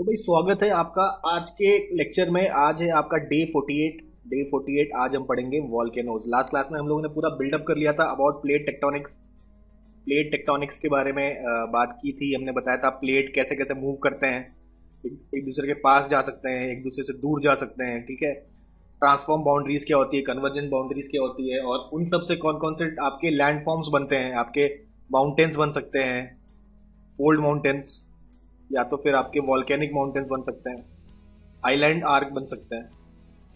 तो भाई स्वागत है आपका आज के लेक्चर में। आज है आपका डे 48 डे 48 आज हम पढ़ेंगे वॉल्केनोज लास्ट क्लास में हम लोगों ने पूरा बिल्डअप कर लिया था about plate tectonics plate tectonics के बारे में बात की थी। हमने बताया था प्लेट कैसे कैसे मूव करते हैं। एक दूसरे के पास जा सकते हैं, एक दूसरे से दूर जा सकते हैं, ठीक है? ट्रांसफॉर्म बाउंड्रीज क्या होती है? कन्वर्जेंट बाउंड्रीज क्या होती है? और उन सबसे कौन कौन से आपके लैंड फॉर्म्स बनते हैं? आपके माउंटेन्स बन सकते हैं। ओल्ड माउंटेन्स या तो फिर आपके वॉल्केनिक माउंटेन्स बन सकते हैं आइलैंड आर्क बन सकते हैं।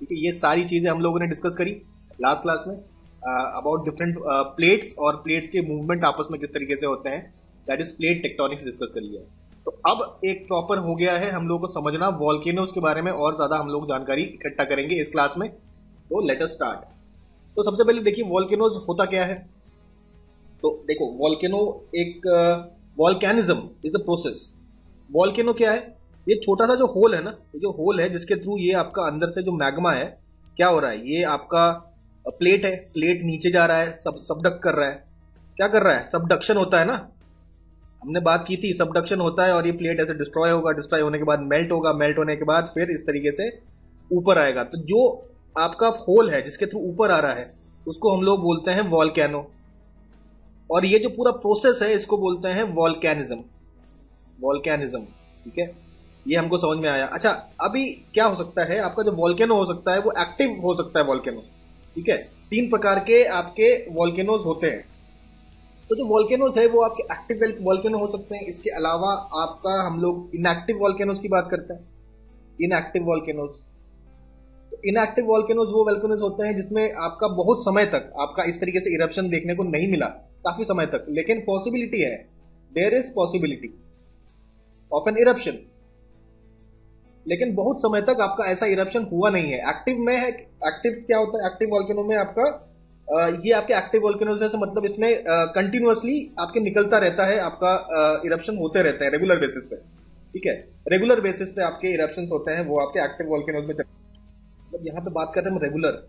ठीक है, ये सारी चीज़ें हम लोगों ने डिस्कस करी लास्ट क्लास में अबाउट डिफरेंट प्लेट्स और प्लेट्स के मूवमेंट आपस में किस तरीके से होते हैं that is plate tectonics discuss कर लिया तो अब एक प्रॉपर हो गया है हम लोगों को समझना वॉल्केनोज के बारे में और ज़्यादा हम लोग जानकारी इकट्ठा करेंगे इस क्लास में। तो लेटर स्टार्ट तो सबसे पहले देखिए वॉल्केनोज होता क्या है? तो देखो वॉल्केनो एक volcanism is a process volcano क्या है? ये छोटा सा जो होल है ना, ये जो होल है जिसके थ्रू ये आपका अंदर से जो मैग्मा है, क्या हो रहा है? ये आपका प्लेट है प्लेट नीचे जा रहा है सब सबडक कर रहा है। क्या कर रहा है? सबडक्शन होता है ना? हमने बात की थी सबडक्शन होता है और ये प्लेट ऐसे डिस्ट्रॉय होगा डिस्ट्रॉय होने के बाद मेल्ट होगा मेल्ट होने के बाद फिर इस तरीके से ऊपर आएगा। तो जो आपका होल है, जिसके थ्रू ऊपर आ रहा है, उसको हम लोग बोलते हैं वॉलकैनो और ये जो पूरा प्रोसेस है, इसको बोलते हैं वॉल्केनिज्म वॉल्केनिज्म ठीक है? ये हमको समझ में आया। अच्छा अभी क्या हो सकता है? आपका जो वॉल्केनो हो सकता है, वो एक्टिव हो सकता है वॉल्केनो ठीक है? तीन प्रकार के आपके वॉल्केनोज होते हैं। तो जो वॉल्केनोज है, वो आपके एक्टिव वॉल्केनो हो सकते हैं। इसके अलावा आपका हम लोग इनएक्टिव वॉल्केनोज की बात करते हैं। इनएक्टिव वॉल्केनोज तो इनएक्टिव वॉल्केनोज वो वॉल्केनोज होते हैं जिसमें आपका बहुत समय तक आपका इस तरीके से इरप्शन देखने को नहीं मिला, काफ़ी समय तक। लेकिन पॉसिबिलिटी है। There is possibility of an eruption लेकिन बहुत समय तक आपका ऐसा इरप्शन हुआ नहीं है। एक्टिव में है एक्टिव क्या होता है? एक्टिव वॉल्केनो में आपका ये आपके एक्टिव वॉल्केनो से मतलब इसमें कंटिन्यूसली आपके निकलता रहता है, आपका इरप्शन होते रहते हैं रेगुलर बेसिस पे। ठीक है? रेगुलर बेसिस पे आपके इरप्शन होते हैं, वो आपके एक्टिव वॉल्केनोज में मतलब यहाँ पे बात कर रहे हैं रेगुलर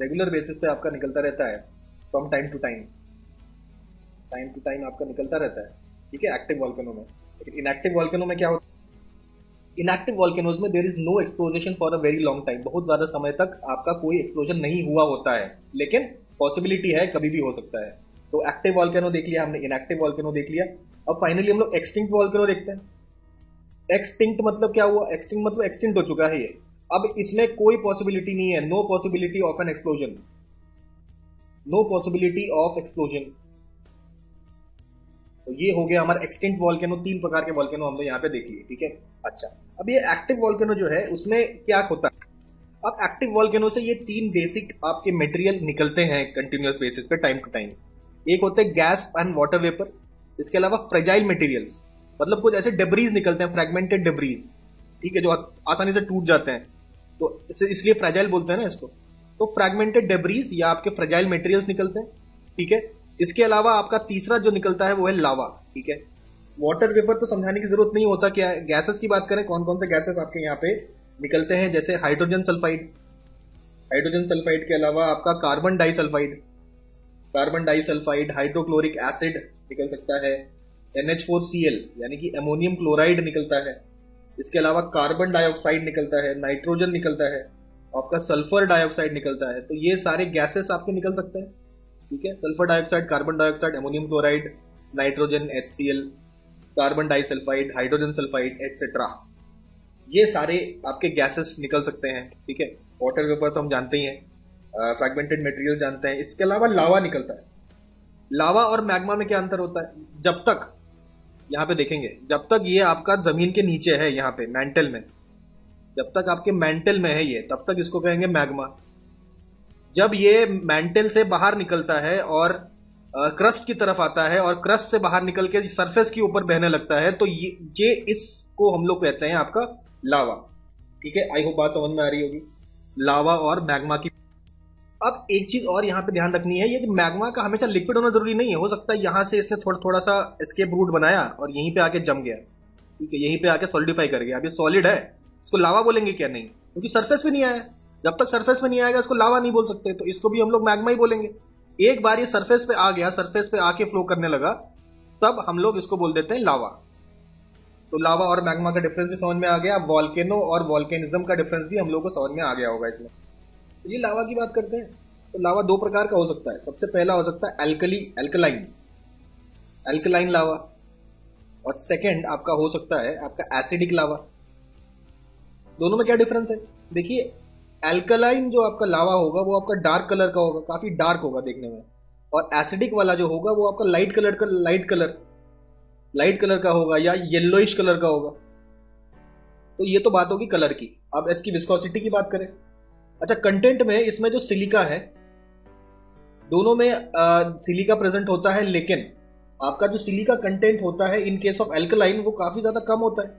रेगुलर बेसिस पे आपका निकलता रहता है from time to time time to time आपका निकलता रहता है। ठीक है? एक्टिव वॉल्केनो में। इनएक्टिव वॉल्केनो में क्या होता है? इनएक्टिव वॉल्केनोज में there is no explosion for a very long time बहुत ज़्यादा समय तक आपका कोई एक्सप्लोजन नहीं हुआ होता है, लेकिन पॉसिबिलिटी है, कभी भी हो सकता है। तो एक्टिव वॉल्केनो देख लिया हमने इनएक्टिव वॉल्केनो देख लिया। अब फाइनली हम लोग एक्सटिंक्ट वॉल्केनो देखते हैं। एक्सटिंक्ट मतलब क्या हुआ? एक्सटिंक्ट मतलब एक्सटिंक्ट हो चुका है ये। अब इसमें कोई पॉसिबिलिटी नहीं है। No possibility of an explosion no possibility of explosion तो ये हो गया हमारा एक्सटेंट वॉल्केनो तीन प्रकार के वॉल्केनो हम लोग यहाँ पे देख लिए ठीक है? अच्छा। अब ये एक्टिव वॉल्केनो जो है उसमें क्या होता है? अब एक्टिव वॉल्केनो से ये तीन बेसिक आपके मेटेरियल निकलते हैं कंटिन्यूस बेसिस पे टाइम टू टाइम एक होते हैं गैस एंड वाटर वेपर इसके अलावा फ्रेजाइल मटेरियल्स मतलब कुछ ऐसे डेब्रीज निकलते हैं फ्रेगमेंटेड डेब्रीज ठीक है जो आसानी से टूट जाते हैं। तो इसलिए फ्रेजाइल बोलते हैं ना इसको। तो फ्रेगमेंटेड डेब्रीज या आपके फ्रेजाइल मटेरियल्स निकलते हैं ठीक है? इसके अलावा आपका तीसरा जो निकलता है वो है लावा, ठीक है? वाटर वेपर तो समझाने की ज़रूरत नहीं होता क्या गैसेस की बात करें कौन कौन से गैसेस आपके यहाँ पे निकलते हैं? जैसे हाइड्रोजन सल्फाइड हाइड्रोजन सल्फाइड के अलावा आपका carbon disulphide carbon disulphide hydrochloric acid निकल सकता है। NH4Cl यानी कि एमोनियम क्लोराइड निकलता है। इसके अलावा कार्बन डाइऑक्साइड निकलता है नाइट्रोजन निकलता है, आपका सल्फ़र डाइऑक्साइड निकलता है। तो ये सारे गैसेस आपके निकल सकते हैं। ठीक है? Sulphur dioxide carbon dioxide ammonium chloride nitrogen HCl carbon disulphide hydrogen sulphide etcetera ये सारे आपके गैसेस निकल सकते हैं, ठीक है? वाटर वेपर तो हम जानते ही हैं फ्रेगमेंटेड मटेरियल जानते हैं। इसके अलावा लावा निकलता है। लावा और मैग्मा में क्या अंतर होता है? जब तक, यहाँ पे देखेंगे, जब तक ये आपका ज़मीन के नीचे है, यहाँ पे मेंटल में, जब तक आपके मेंटल में है ये, तब तक इसको कहेंगे मैग्मा जब ये मेंटल से बाहर निकलता है और क्रस्ट की तरफ़ आता है और क्रस्ट से बाहर निकल के सरफेस के ऊपर बहने लगता है तो ये ये इसको हम लोग कहते हैं आपका लावा ठीक है? आई होप बात समझ में आ रही होगी. लावा और मैग्मा की अब एक चीज़ और यहाँ पे ध्यान रखनी है, ये मैग्मा का हमेशा लिक्विड होना ज़रूरी नहीं है। हो सकता है यहाँ से इसने थोड़ा थोड़ा सा स्केप रूट बनाया और यहीं पे आके जम गया। ठीक है? यहीं पे आके सॉलिडिफाई कर गया। ये सॉलिड है, इसको लावा बोलेंगे क्या? नहीं। क्योंकि सरफेस पे नहीं आया। जब तक सरफेस में नहीं आएगा, इसको लावा नहीं बोल सकते तो इसको भी हम लोग मैग्मा ही बोलेंगे। एक बार ये सरफेस पे आ गया सरफेस पे आके फ्लो करने लगा, तब हम लोग इसको बोल देते हैं लावा तो लावा और मैग्मा का डिफरेंस भी समझ में आ गया वॉल्केनो और वॉल्केनिज्म का डिफरेंस भी हम लोग को समझ में आ गया होगा इसमें। तो ये लावा की बात करते हैं। तो लावा दो प्रकार का हो सकता है। सबसे पहला हो सकता है एल्कली एल्कलाइन एल्कलाइन लावा और सेकेंड आपका हो सकता है आपका एसिडिक लावा दोनों में क्या डिफरेंस है? देखिए एल्कलाइन जो आपका लावा होगा वो आपका डार्क कलर का होगा काफ़ी डार्क होगा देखने में। और एसिडिक वाला जो होगा वो आपका लाइट कलर का लाइट कलर लाइट कलर का होगा या येलोइश कलर का होगा। तो ये तो बात होगी कलर की। अब इसकी विस्कोसिटी की बात करें। अच्छा कंटेंट में इसमें जो सिलिका है दोनों में आ, सिलिका प्रेजेंट होता है लेकिन आपका जो सिलिका कंटेंट होता है इन केस ऑफ़ एल्कलाइन वो काफ़ी ज़्यादा कम होता है।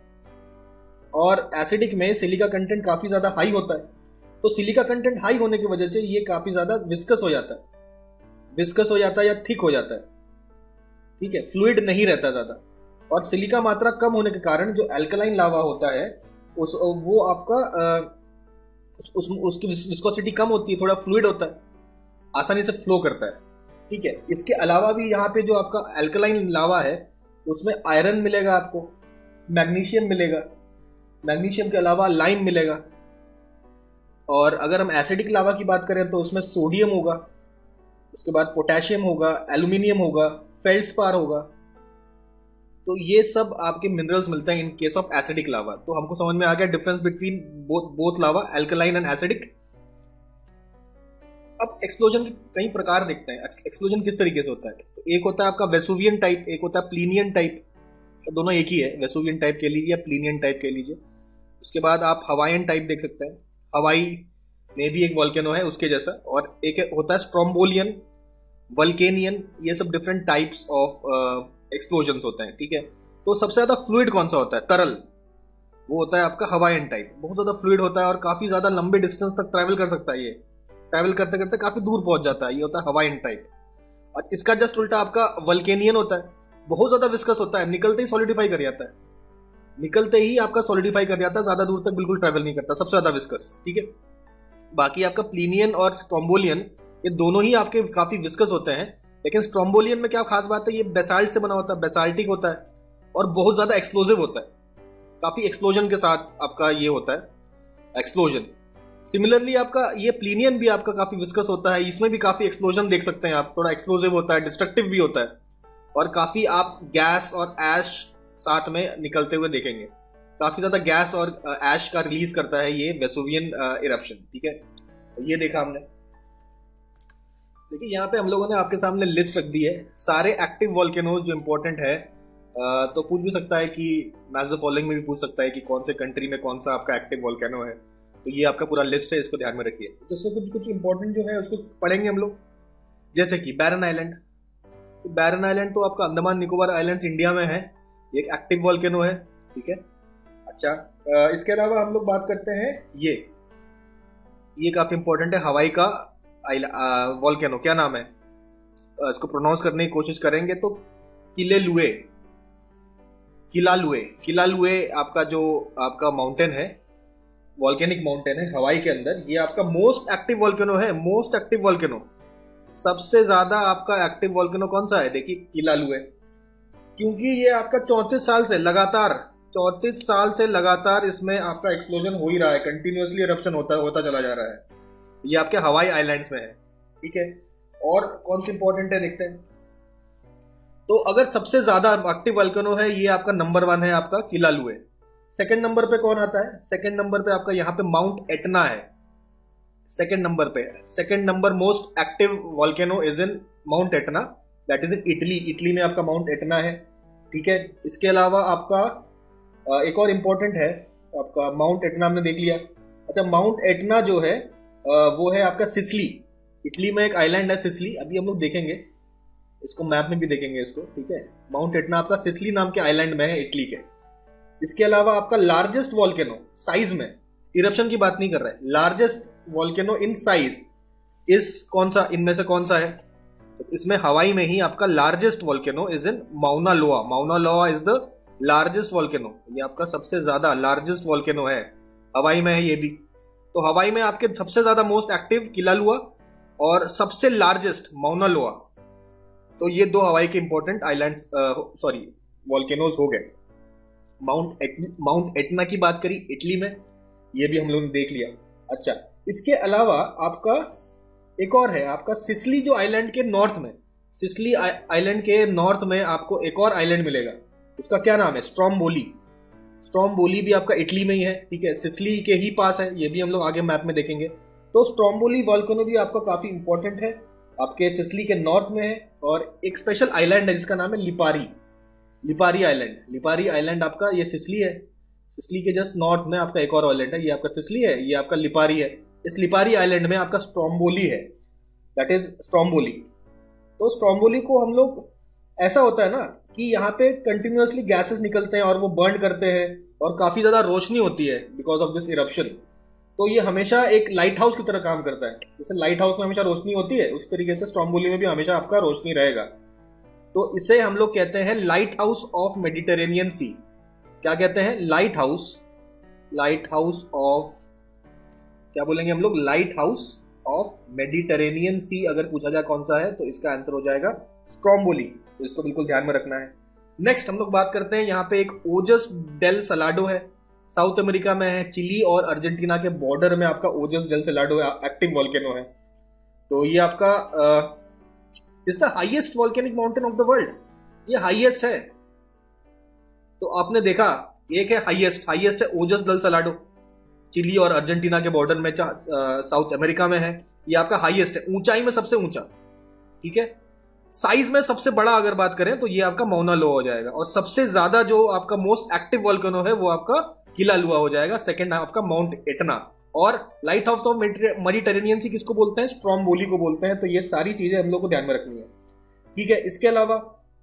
और एसिडिक में सिलिका कंटेंट काफ़ी ज़्यादा हाई होता है। तो सिलिका कंटेंट हाई होने की वजह से ये काफ़ी ज़्यादा विस्कस हो जाता है। विस्कस हो जाता है या थिक हो जाता है। ठीक है? फ्लूइड नहीं रहता ज़्यादा। और सिलिका मात्रा कम होने के कारण जो एल्कलाइन लावा होता है उस वो आपका उस, उसकी विस्कोसिटी कम होती है थोड़ा फ्लूइड होता है। आसानी से फ्लो करता है। ठीक है? इसके अलावा भी यहाँ पे जो आपका एल्कलाइन लावा है उसमें आयरन मिलेगा आपको मैग्नीशियम मिलेगा। मैग्नीशियम के अलावा लाइम मिलेगा। और अगर हम एसिडिक लावा की बात करें तो उसमें सोडियम होगा, उसके बाद पोटेशियम होगा, एल्यूमिनियम होगा, फेल्सपार होगा। तो ये सब आपके मिनरल्स मिलते हैं in case of acidic lava तो हमको समझ में आ गया difference between both both lava alkaline and acidic अब एक्सप्लोजन के कई प्रकार देखते हैं। एक्सप्लोजन किस तरीके से होता है? तो एक होता है आपका वेसुवियन टाइप एक होता है प्लीनियन टाइप तो दोनों एक ही है वेसुवियन टाइप कह लीजिए या प्लीनियन टाइप कह लीजिए उसके बाद आप हवाइन टाइप देख सकते हैं। हवाई, में भी एक वॉल्केनो है उसके जैसा, और एक होता है स्ट्रोम्बोलियन वल्केनियन ये सब डिफरेंट टाइप्स ऑफ़ एक्सप्लोजन होते हैं, ठीक है? तो सबसे ज़्यादा फ्लूड कौन सा होता है? तरल। वो होता है आपका हवाइन टाइप बहुत ज़्यादा फ्लूड होता है और काफ़ी ज़्यादा लंबे डिस्टेंस तक ट्रेवल कर सकता है ये। ट्रेवल करते करते काफ़ी दूर पहुँच जाता है, ये होता है हवाइन टाइप और इसका जस्ट उल्टा आपका वल्केनियन होता है। बहुत ज़्यादा विस्कस होता है, निकलते ही सॉलिडिफाई कर जाता है। निकलते ही आपका सॉलिडिफाई कर जाता है ज़्यादा दूर तक बिल्कुल ट्रेवल नहीं करता, सबसे ज़्यादा विस्कस ठीक है? बाकी आपका प्लीनियन और स्ट्रोम्बोलियन ये दोनों ही आपके काफ़ी विस्कस होते हैं, लेकिन स्ट्रोम्बोलियन में क्या खास बात है, ये बेसाल्ट से बना होता है बेसाल्टिक होता है, और बहुत ज़्यादा एक्सप्लोजिव होता है। काफ़ी एक्सप्लोजन के साथ आपका ये होता है एक्सप्लोजन सिमिलरली आपका ये प्लीनियन भी आपका काफ़ी विस्कस होता है, इसमें भी काफ़ी एक्सप्लोजन देख सकते हैं आप, थोड़ा एक्सप्लोजिव होता है डिस्ट्रक्टिव भी होता है, और काफ़ी आप गैस और एश साथ में निकलते हुए देखेंगे। काफ़ी ज़्यादा गैस और एश का रिलीज़ करता है ये वेसोवियन इरप्शन ठीक है? तो ये देखा हमने। देखिए, यहाँ पे हम लोगों ने आपके सामने लिस्ट रख दी है। सारे एक्टिव वॉल्केनोज जो इंपॉर्टेंट है तो पूछ भी सकता है कि मैच द फॉलोइंग में भी पूछ सकता है कि कौन से कंट्री में कौन सा आपका एक्टिव वॉल्केनो है। तो ये आपका पूरा लिस्ट है, इसको ध्यान में रखिए। तो इसमें कुछ कुछ इंपॉर्टेंट जो है, उसको पढ़ेंगे हम लोग। जैसे कि बैरन आइलैंड तो बैरन आइलैंड तो आपका अंडमान निकोबार आइलैंड इंडिया में है। एक एक्टिव वॉल्केनो है, ठीक है? अच्छा इसके अलावा हम लोग बात करते हैं ये। ये काफ़ी इंपॉर्टेंट है, हवाई का वॉल्केनो क्या नाम है? इसको प्रोनाउंस करने की कोशिश करेंगे तो किले लुए किला लुए किला लुए आपका जो, आपका माउंटेन है वॉल्केनिक माउंटेन है, हवाई के अंदर, ये आपका मोस्ट एक्टिव वॉल्केनो है मोस्ट एक्टिव वॉल्केनो सबसे ज़्यादा आपका एक्टिव वॉल्केनो कौन सा है? देखिए किला है क्योंकि ये आपका चौंतीस साल से लगातार, चौंतीस साल से लगातार इसमें आपका एक्सप्लोजन हो ही रहा है कंटिन्यूसली इरप्शन होता होता चला जा रहा है। ये आपके हवाई आइलैंड्स में है, ठीक है? और कौन सी इंपॉर्टेंट है, देखते हैं। तो अगर सबसे ज़्यादा एक्टिव वॉल्केनो है, ये आपका नंबर वन है आपका किला लुए सेकेंड नंबर पे कौन आता है? सेकेंड नंबर पे आपका यहाँ पे माउंट एटना है। सेकेंड नंबर पे। Second number most active volcano is in Mount Etna that is in Italy Italy में आपका माउंट एटना है। ठीक है? इसके अलावा आपका एक और इंपॉर्टेंट है, आपका माउंट एटना हमने देख लिया। अच्छा माउंट एटना जो है वो है आपका सिसली इटली में एक आइलैंड है सिसली अभी हम लोग देखेंगे। इसको मैप में भी देखेंगे इसको, ठीक है? माउंट एटना आपका सिसली नाम के आइलैंड में है इटली के। इसके अलावा आपका लार्जेस्ट वॉल्केनो साइज़ में इरप्शन की बात नहीं कर रहा है। लार्जेस्ट वॉल्केनो इन साइज़ इस कौन सा, इनमें से कौन सा है? इसमें हवाई में ही आपका largest volcano is in Mauna Loa Mauna Loa is the largest volcano ये आपका सबसे ज़्यादा लार्जेस्ट वॉल्केनो है हवाई में है ये भी। तो हवाई में आपके सबसे ज़्यादा मोस्ट एक्टिव किला लुआ और सबसे लार्जेस्ट माउना लोआ तो ये दो हवाई के इंपॉर्टेंट आइलैंड सॉरी वॉल्केनोज हो गए। माउंट माउंट एटना की बात करी इटली में। ये भी हम लोगों ने देख लिया। अच्छा इसके अलावा आपका एक और है आपका सिसली जो आइलैंड के नॉर्थ में, सिसली आइलैंड के नॉर्थ में आपको एक और आइलैंड मिलेगा। उसका क्या नाम है? स्ट्रॉम्बोली। स्ट्रॉम्बोली भी आपका इटली में ही है, ठीक है? सिसली के ही पास है, ये भी हम लोग आगे मैप में देखेंगे। तो स्ट्रॉम्बोली वॉल्कनो भी आपका काफ़ी इंपॉर्टेंट है। आपके सिसली के नॉर्थ में है और एक स्पेशल आइलैंड है जिसका नाम है Lipari. Lipari island Lipari island आपका, ये सिसली है। सिसली के जस्ट नॉर्थ में आपका एक और आइलैंड है, ये आपका सिसली है, ये आपका लिपारी है। इस लिपारी आइलैंड में आपका स्ट्रॉम्बोली है। That is Stromboli. तो स्ट्रॉम्बोली को हम लोग, ऐसा होता है ना कि यहाँ पे कंटिन्यूसली गैसेस निकलते हैं और वो बर्न करते हैं और काफ़ी ज़्यादा रोशनी होती है बिकॉज़ ऑफ़ दिस इरप्शन तो ये हमेशा एक लाइट हाउस की तरह काम करता है। जैसे लाइट हाउस में हमेशा रोशनी होती है, उस तरीके से स्ट्रॉम्बोली में भी हमेशा आपका रोशनी रहेगा। तो इसे हम लोग कहते हैं लाइट हाउस ऑफ़ मेडिटेरेनियन सी क्या कहते हैं? Lighthouse light house of क्या बोलेंगे हम लोग? Light house of Mediterranean sea अगर पूछा जाए कौन सा है तो इसका आंसर हो जाएगा स्ट्रॉम्बोली तो इसको बिल्कुल ध्यान में रखना है। नेक्स्ट हम लोग बात करते हैं, यहाँ पे एक ओजस डेल सलाडो है। साउथ अमेरिका में है चिली और अर्जेंटीना के बॉर्डर में आपका ओजस डेल सलाडो है एक्टिव वॉल्केनो है। तो ये आपका is the highest volcanic mountain of the world ये हाइएस्ट है। तो आपने देखा, एक है हाइएस्ट हाइएस्ट है ओजस दल सलाडो चिली और अर्जेंटीना के बॉर्डर में साउथ अमेरिका में है। ये आपका हाईएस्ट है। ऊंचाई में सबसे ऊँचा। ठीक है? साइज़ में सबसे बड़ा अगर बात करें तो ये आपका मौना लो हो जाएगा। और सबसे ज़्यादा जो आपका मोस्ट एक्टिव वॉल्कनो है, वो आपका किला लुआ हो जाएगा। सेकंड आपका माउंट एटना और लाइट हाउस ऑफ़ मेडिटेरेनियन सी किसको बोलते हैं? स्ट्रॉन्ग बोली को बोलते हैं। तो ये सारी चीज़ें हम लोग को ध्यान में रखनी है। ठीक है? इसके अलावा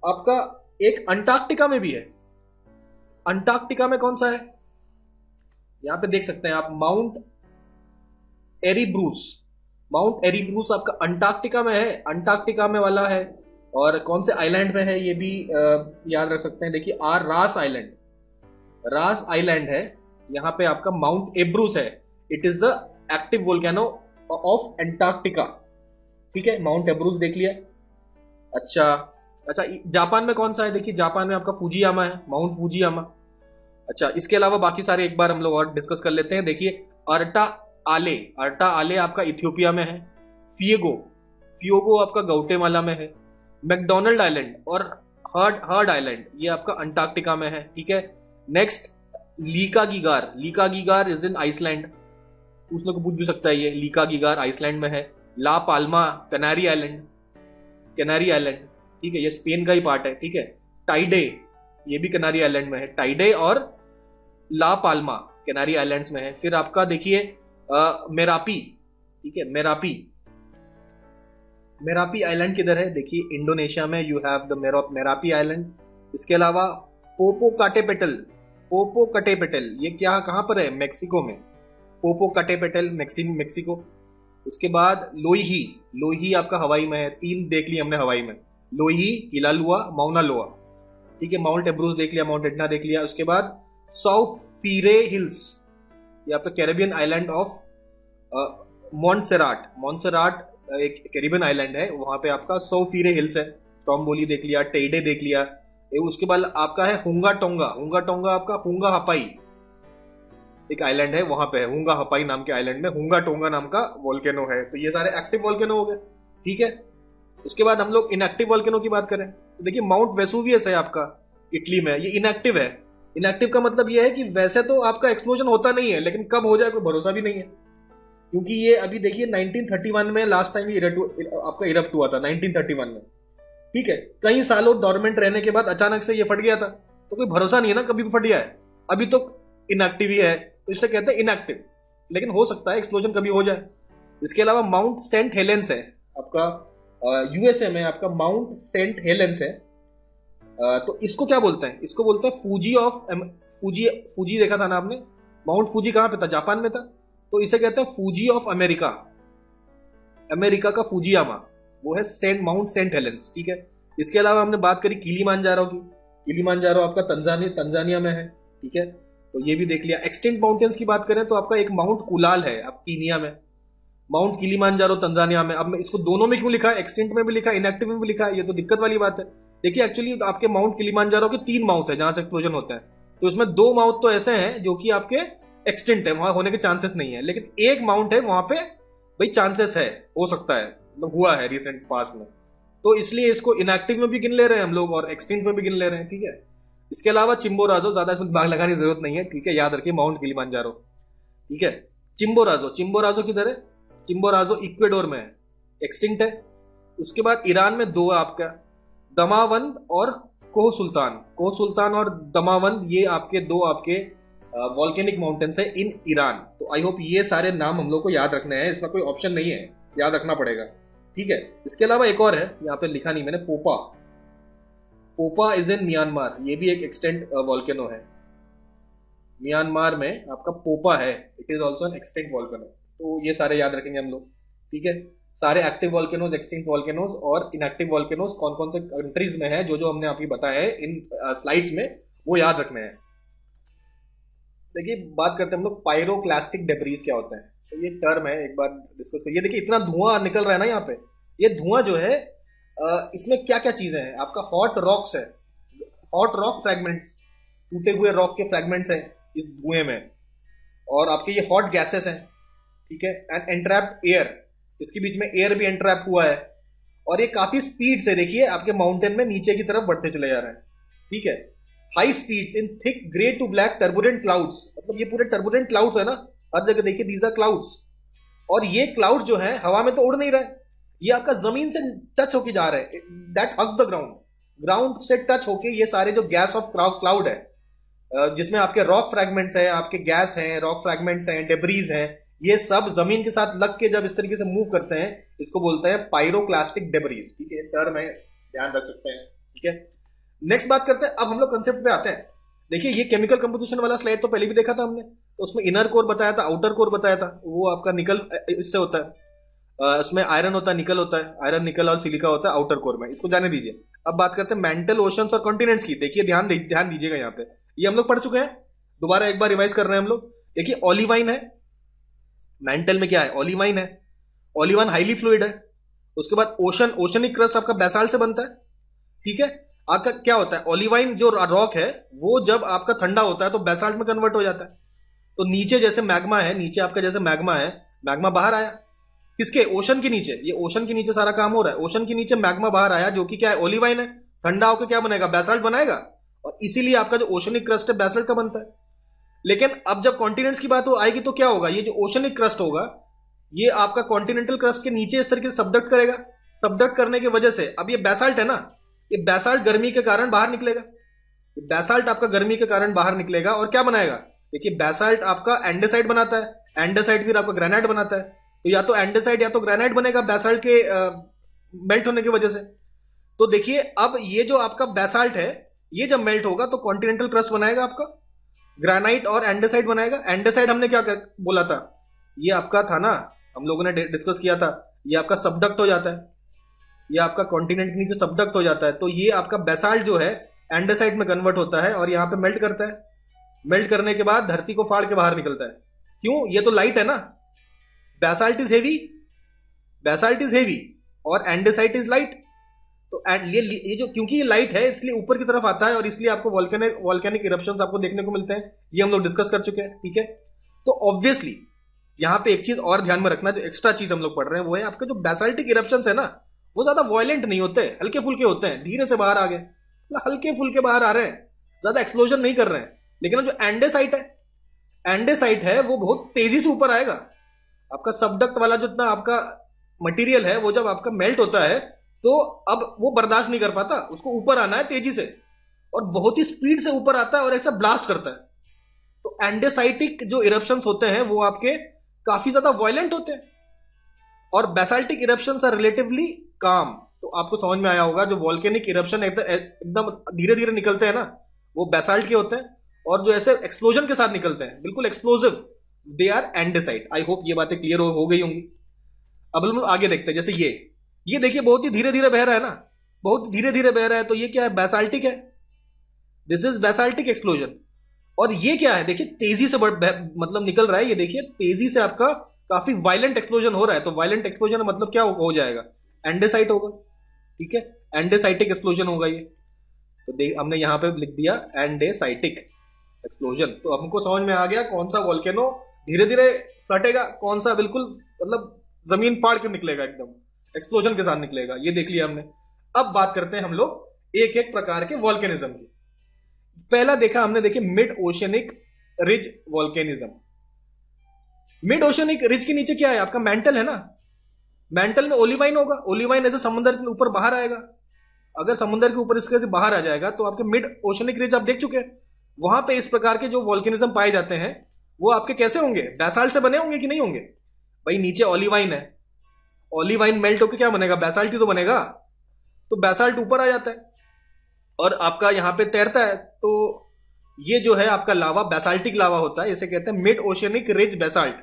आपका एक अंटार्कटिका में भी है। अंटार्कटिका में कौन सा है? यहाँ पे देख सकते हैं आप माउंट एरीब्रूस माउंट एरीब्रूस आपका अंटार्कटिका में है अंटार्कटिका में वाला है, और कौन से आइलैंड में है ये भी याद रख सकते हैं। देखिए आर रास आइलैंड रास आइलैंड है, यहाँ पे आपका माउंट एब्रूस है। It is the active volcano of Antarctica ठीक है माउंट एब्रूस देख लिया। अच्छा अच्छा जापान में कौन सा है? देखिए, जापान में आपका फूजियामा है माउंट फूजियामा अच्छा इसके अलावा बाकी सारे एक बार हम लोग और डिस्कस कर लेते हैं। देखिए, अर्टा आले अर्टा आले आपका इथियोपिया में है, फिएगो फियोगो आपका गौटेमाला में है, मैकडोनल्ड आइलैंड और हर्ड हर्ड आइलैंड, ये आपका अंटार्कटिका में है, ठीक है? Next Lakagigar Lakagigar is in Iceland उस लोग पूछ भी सकता है ये लीका गिगार आइसलैंड में है, La Palma, Canary Island Canary Island, ठीक है? ये स्पेन का ही पार्ट है, ठीक है? टाइडे, ये भी कनारी आइलैंड में है, टाइडे और ला पाल्मा, कैनारी आइलैंड्स में है। फिर आपका देखिए मेरापी, ठीक है, मेरापी। मेरापी आइलैंड किधर है? देखिए, इंडोनेशिया में you have the Merapi island. इसके अलावा पोपो काटेपेटल पोपो कटेपेटल ये क्या, कहाँ पर है? मेक्सिको में। Popocatepetl Mexico. उसके बाद लोही लोही आपका हवाई में है। तीन देख लिया हमने हवाई में। लोही, किलालुआ माउना लोआ ठीक है, माउंट एब्रूस देख लिया, माउंट एटना देख लिया। उसके बाद साउथ पीरे हिल्स ये आपका Caribbean island of Montserrat Montserrat एक कैरेबियन आइलैंड है, वहाँ पे आपका सौ फीरे हिल्स है। टॉम्बोली देख लिया टेडे देख लिया। उसके बाद आपका है हुंगा टोंगा हुंगा टोंगा आपका हुंगा हपाई एक आइलैंड है, वहाँ पे है। हुंगा हपाई नाम के आइलैंड में हुंगा टोंगा नाम का वॉल्केनो है। तो ये सारे एक्टिव वॉल्केनो हो गए। ठीक है? उसके बाद हम लोग इनएक्टिव वॉल्केनो की बात करें। तो देखिए माउंट वेसुवियस है आपका, इटली में। ये इनएक्टिव है। इनएक्टिव का मतलब यह है कि वैसे तो आपका एक्सप्लोजन होता नहीं है, लेकिन कब हो जाए कोई भरोसा भी नहीं है। क्योंकि ये अभी देखिए 1931 में लास्ट टाइम आपका इरप्ट हुआ था 1931 में। ठीक है? कई सालों डॉर्मेंट रहने के बाद अचानक से ये फट गया था। तो कोई भरोसा नहीं है ना, कभी भी फट गया है। अभी तो इनएक्टिव ही है तो इसे कहते हैं इनएक्टिव लेकिन हो सकता है एक्सप्लोजन कभी हो जाए। इसके अलावा माउंट सेंट हेलेंस है आपका यूएसए में आपका माउंट सेंट हेलेंस है। तो इसको क्या बोलते हैं? इसको बोलते हैं फूजी ऑफ़ फूजी फूजी देखा था ना आपने? माउंट फूजी कहाँ पे था? जापान में था। तो इसे कहते हैं फूजी ऑफ़ अमेरिका अमेरिका का फूजियामा वो है सेंट माउंट सेंट हेलेंस ठीक है? इसके अलावा हमने बात करी किली मानजारो की। किली मानजारो आपका तंजानिया तंजानिया में है, ठीक है? तो ये भी देख लिया। एक्सटेंट माउंटेन्स की बात करें तो आपका एक माउंट कुलाल है आप कीनिया में। माउंट किलीमांजारो तंजानिया में। अब मैं इसको दोनों में क्यों लिखा? है एक्सटेंट में भी लिखा इनएक्टिव में भी लिखा। ये तो दिक्कत वाली बात है। देखिए एक्चुअली आपके माउंट किलीमांजारो के तीन माउथ है, जहाँ से एक्सप्लोजन होता है। तो उसमें दो माउथ तो ऐसे हैं, जो कि आपके एक्सटेंट है, वहाँ होने के चांसेस नहीं है। लेकिन एक माउंट है, वहाँ पे, भाई चांसेस है, हो सकता है। मतलब हुआ है रिसेंट पास में। तो इसलिए इसको इनएक्टिव में भी गिन ले रहे हैं हम लोग, और एक्सटेंट में भी गिन ले रहे हैं, ठीक है? इसके अलावा चिंबो राजो ज़्यादा इसमें दिमाग लगाने की ज़रूरत नहीं है, ठीक है? याद रखिए माउंट किलीमांजारो ठीक है? चिंबो राजो चिंबो राजो किधर है? चिंबो राजो इक्वेडोर में है। एक्सटिंक्ट है। उसके बाद ईरान में दो है आपका। दमावंद और कोह सुल्तान। कोह सुल्तान और दमावंद, ये आपके दो आपके वॉल्केनिक माउंटेन्स है इन ईरान तो आई होप ये सारे नाम हम लोग को याद रखने हैं। इसमें कोई ऑप्शन नहीं है। याद रखना पड़ेगा। ठीक है? इसके अलावा एक और है, यहाँ पे लिखा नहीं मैंने, पोपा। पोपा इज़ इन म्यांमार ये भी एक एक्सटेंट वॉल्केनो है। म्यांमार में आपका पोपा है। It is also an extant volcano तो ये सारे याद रखेंगे हम लोग। ठीक है? सारे एक्टिव वॉल्केनोज एक्सटिंक्ट वॉल्केनोज और इनएक्टिव वॉल्केनोज कौन कौन से कंट्रीज़ में है, जो जो हमने आपकी बताया है, इन स्लाइड्स में, वो याद रखने हैं। देखिए, बात करते हैं हम लोग पायरोक्लास्टिक डेब्रीज क्या होते हैं। तो ये टर्म है, एक बार डिस्कस करिए। देखिए, इतना धुआँ निकल रहा है ना यहाँ पे। ये धुआँ जो है इसमें क्या क्या चीज़ें हैं? आपका हॉट रॉक्स है। हॉट रॉक फ्रेगमेंट्स टूटे हुए रॉक के फ्रेगमेंट्स हैं इस धुएँ में। और आपके ये हॉट गैसेस हैं, ठीक है? एंड एंट्रैप्ड एयर इसके बीच में एयर भी एंट्रैप हुआ है। और ये काफ़ी स्पीड से देखिए, आपके माउंटेन में नीचे की तरफ़ बढ़ते चले जा रहे हैं। ठीक है? High speeds in thick grey to black turbulent clouds मतलब ये पूरे टर्बुलेंट क्लाउड्स है ना? हर जगह देखिए दीज आर क्लाउड्स और ये क्लाउड जो है, हवा में तो उड़ नहीं रहे ये आपका ज़मीन से टच होके जा रहे हैं। That hug the ground ground से टच होके ये सारे जो गैस ऑफ़ क्लाउड है जिसमें आपके रॉक फ्रैगमेंट्स है, आपके गैस हैं रॉक फ्रैगमेंट्स हैं डेबरीज हैं ये सब ज़मीन के साथ लग के जब इस तरीके से मूव करते हैं, इसको बोलते हैं पायरोक्लास्टिक डेबरीज ठीक है टर्म है, ध्यान रख सकते हैं। ठीक है? नेक्स्ट बात करते हैं, अब हम लोग कंसेप्ट पे आते हैं। देखिए, ये केमिकल कंपोजिशन वाला स्लाइड तो पहले भी देखा था हमने तो उसमें इनर कोर बताया था आउटर कोर बताया था, वो आपका निकल इससे होता है। उसमें आयरन होता है निकल होता है। आयरन निकल और सिलिका होता है आउटर कोर में। इसको जाने दीजिए। अब बात करते हैं मेंटल ओशन और कॉन्टिनेंट्स की। देखिए, ध्यान ध्यान दीजिएगा यहाँ पे। ये हम लोग पढ़ चुके हैं, दोबारा एक बार रिवाइज कर रहे हैं हम लोग। देखिए ऑलिवाइन है मेंटल में क्या है? ऑलिवाइन है। ऑलिवाइन हाईली फ्लूड है। उसके बाद ओशन ओशनिक क्रस्ट आपका बैसाल से बनता है। ठीक है? आपका क्या होता है? ओलिवाइन जो रॉक है, वो जब आपका ठंडा होता है तो बेसाल्ट में कन्वर्ट हो जाता है। तो नीचे जैसे मैग्मा है, नीचे आपका जैसे मैग्मा है मैग्मा बाहर आया। किसके? ओशन के नीचे। ये ओशन के नीचे सारा काम हो रहा है। ओशन के नीचे मैग्मा बाहर आया, जो कि क्या है? ओलिवाइन है। ठंडा होकर क्या बनेगा? बैसाल्ट बनाएगा। और इसीलिए आपका जो ओशनिक क्रस्ट है बेसाल्ट का बनता है। लेकिन अब जब कॉन्टिनेंट्स की बात हो आएगी तो क्या होगा? ये जो ओशनिक क्रस्ट होगा, ये आपका कॉन्टिनेंटल क्रस्ट के नीचे इस तरीके से सबडक्ट करेगा। सबडक्ट करने की वजह से, अब ये बेसाल्ट है ना, ये बैसाल्ट गर्मी के कारण बाहर निकलेगा। बैसाल्ट आपका गर्मी के कारण बाहर निकलेगा और क्या बनाएगा? देखिए बैसाल्ट आपका एंडेसाइड बनाता है। एंडेसाइड फिर आपका ग्रेनाइट बनाता है। तो या तो एंडेसाइड या तो ग्रेनाइट बनेगा बैसाल्ट के मेल्ट होने की वजह से। तो देखिए, अब ये जो आपका बैसाल्ट है, ये जब मेल्ट होगा तो कॉन्टिनेंटल क्रस्ट बनाएगा आपका। ग्रेनाइट और एंडेसाइड बनाएगा। एंडेसाइड हमने क्या बोला था? ये आपका था ना? हम लोगों ने डिस्कस किया था। ये आपका सबडक्ट हो जाता है। ये आपका कॉन्टिनेंट नीचे सबडक्ट हो जाता है। तो ये आपका बेसाल्ट जो है एंडेसाइड में कन्वर्ट होता है और यहाँ पे मेल्ट करता है। मेल्ट करने के बाद धरती को फाड़ के बाहर निकलता है। क्यों? ये तो लाइट है ना। Basalt is heavy basalt is heavy और एंडेसाइट इज़ लाइट तो एंड ये ये जो, क्योंकि ये लाइट है, इसलिए ऊपर की तरफ़ आता है और इसलिए आपको वॉल्केनिक वॉल्केनिक इरप्शन आपको देखने को मिलते हैं। ये हम लोग डिस्कस कर चुके हैं, ठीक है? तो ऑब्वियसली यहाँ पे एक चीज़ और ध्यान में रखना, जो एक्स्ट्रा चीज़ हम लोग पढ़ रहे हैं, वो है आपके जो बेसाल्टिक इरप्शन है ना, वो ज़्यादा वॉयलेंट नहीं होते, हल्के फुल्के होते हैं, धीरे से बाहर आ गए। मतलब हल्के फुल्के बाहर आ रहे हैं, ज़्यादा एक्सप्लोजन नहीं कर रहे हैं। लेकिन जो एंडेसाइट है एंडेसाइट है, वो बहुत तेज़ी से ऊपर आएगा। आपका सबडक्ट वाला जो इतना आपका मटेरियल है, वो जब आपका मेल्ट होता है तो अब वो बर्दाश्त नहीं कर पाता उसको ऊपर आना है तेज़ी से और बहुत ही स्पीड से ऊपर आता है और ऐसा ब्लास्ट करता है। तो एंडेसाइटिक जो इरप्शन होते हैं वो आपके काफ़ी ज़्यादा वॉयलेंट होते हैं। और बेसाल्टिक इरप्शन आर रिलेटिवली काम तो आपको समझ में आया होगा जो वॉल्केनिक इरप्शन एकदम धीरे धीरे निकलते हैं ना वो बेसाल्ट के होते हैं और जो ऐसे एक्सप्लोजन के साथ निकलते हैं बिल्कुल explosive they are andesite I hope ये बातें क्लियर हो, हो गई होंगी। अब हम आगे देखते हैं जैसे ये। ये देखिए, बहुत ही धीरे धीरे बह रहा है ना। बहुत धीरे धीरे बह रहा है तो ये क्या है? बेसाल्टिक है। दिस इज़ बेसाल्टिक एक्सप्लोजन और ये क्या है? देखिए, तेज़ी से मतलब निकल रहा है। ये देखिए, तेज़ी से आपका काफ़ी वायलेंट एक्सप्लोजन हो रहा है। तो वायलेंट एक्सप्लोजन मतलब क्या हो जाएगा? एंडेसाइट होगा। ठीक है? एंडेसाइटिक एक्सप्लोजन होगा ये। तो देख हमने यहाँ पे लिख दिया एंडेसाइटिक एक्सप्लोजन तो हमको समझ में आ गया कौन सा वॉल्केनो धीरे धीरे फटेगा, कौन सा बिल्कुल मतलब ज़मीन फाड़ के निकलेगा एकदम। एक्सप्लोजन के साथ निकलेगा, ये देख लिया हमने। अब बात करते हैं हम लोग एक एक प्रकार के वॉल्केनिज्म की। पहला देखा हमने, देखिए mid oceanic ridge volcanism mid oceanic ridge के नीचे क्या है? आपका मेंटल है ना? मेंटल में ओलिवाइन होगा। ओलिवाइन ऐसे समुद्र के ऊपर बाहर आएगा। अगर समुद्र के ऊपर इसके से बाहर आ जाएगा तो आपके मिड ओशनिक रिज आप देख चुके हैं। वहाँ पे इस प्रकार के जो वॉल्केनिज्म पाए जाते हैं, वो आपके कैसे होंगे? बैसाल्ट से बने होंगे कि नहीं होंगे? भाई, नीचे ओलिवाइन है। ऑलिवाइन मेल्ट होकर क्या बनेगा? बैसाल्ट ही तो बनेगा। तो बैसाल्ट ऊपर आ जाता है। और आपका यहाँ पे तैरता है तो ये जो है आपका लावा बैसाल्टिक लावा होता है। इसे कहते हैं मिड ओशियनिक रिज बैसाल्ट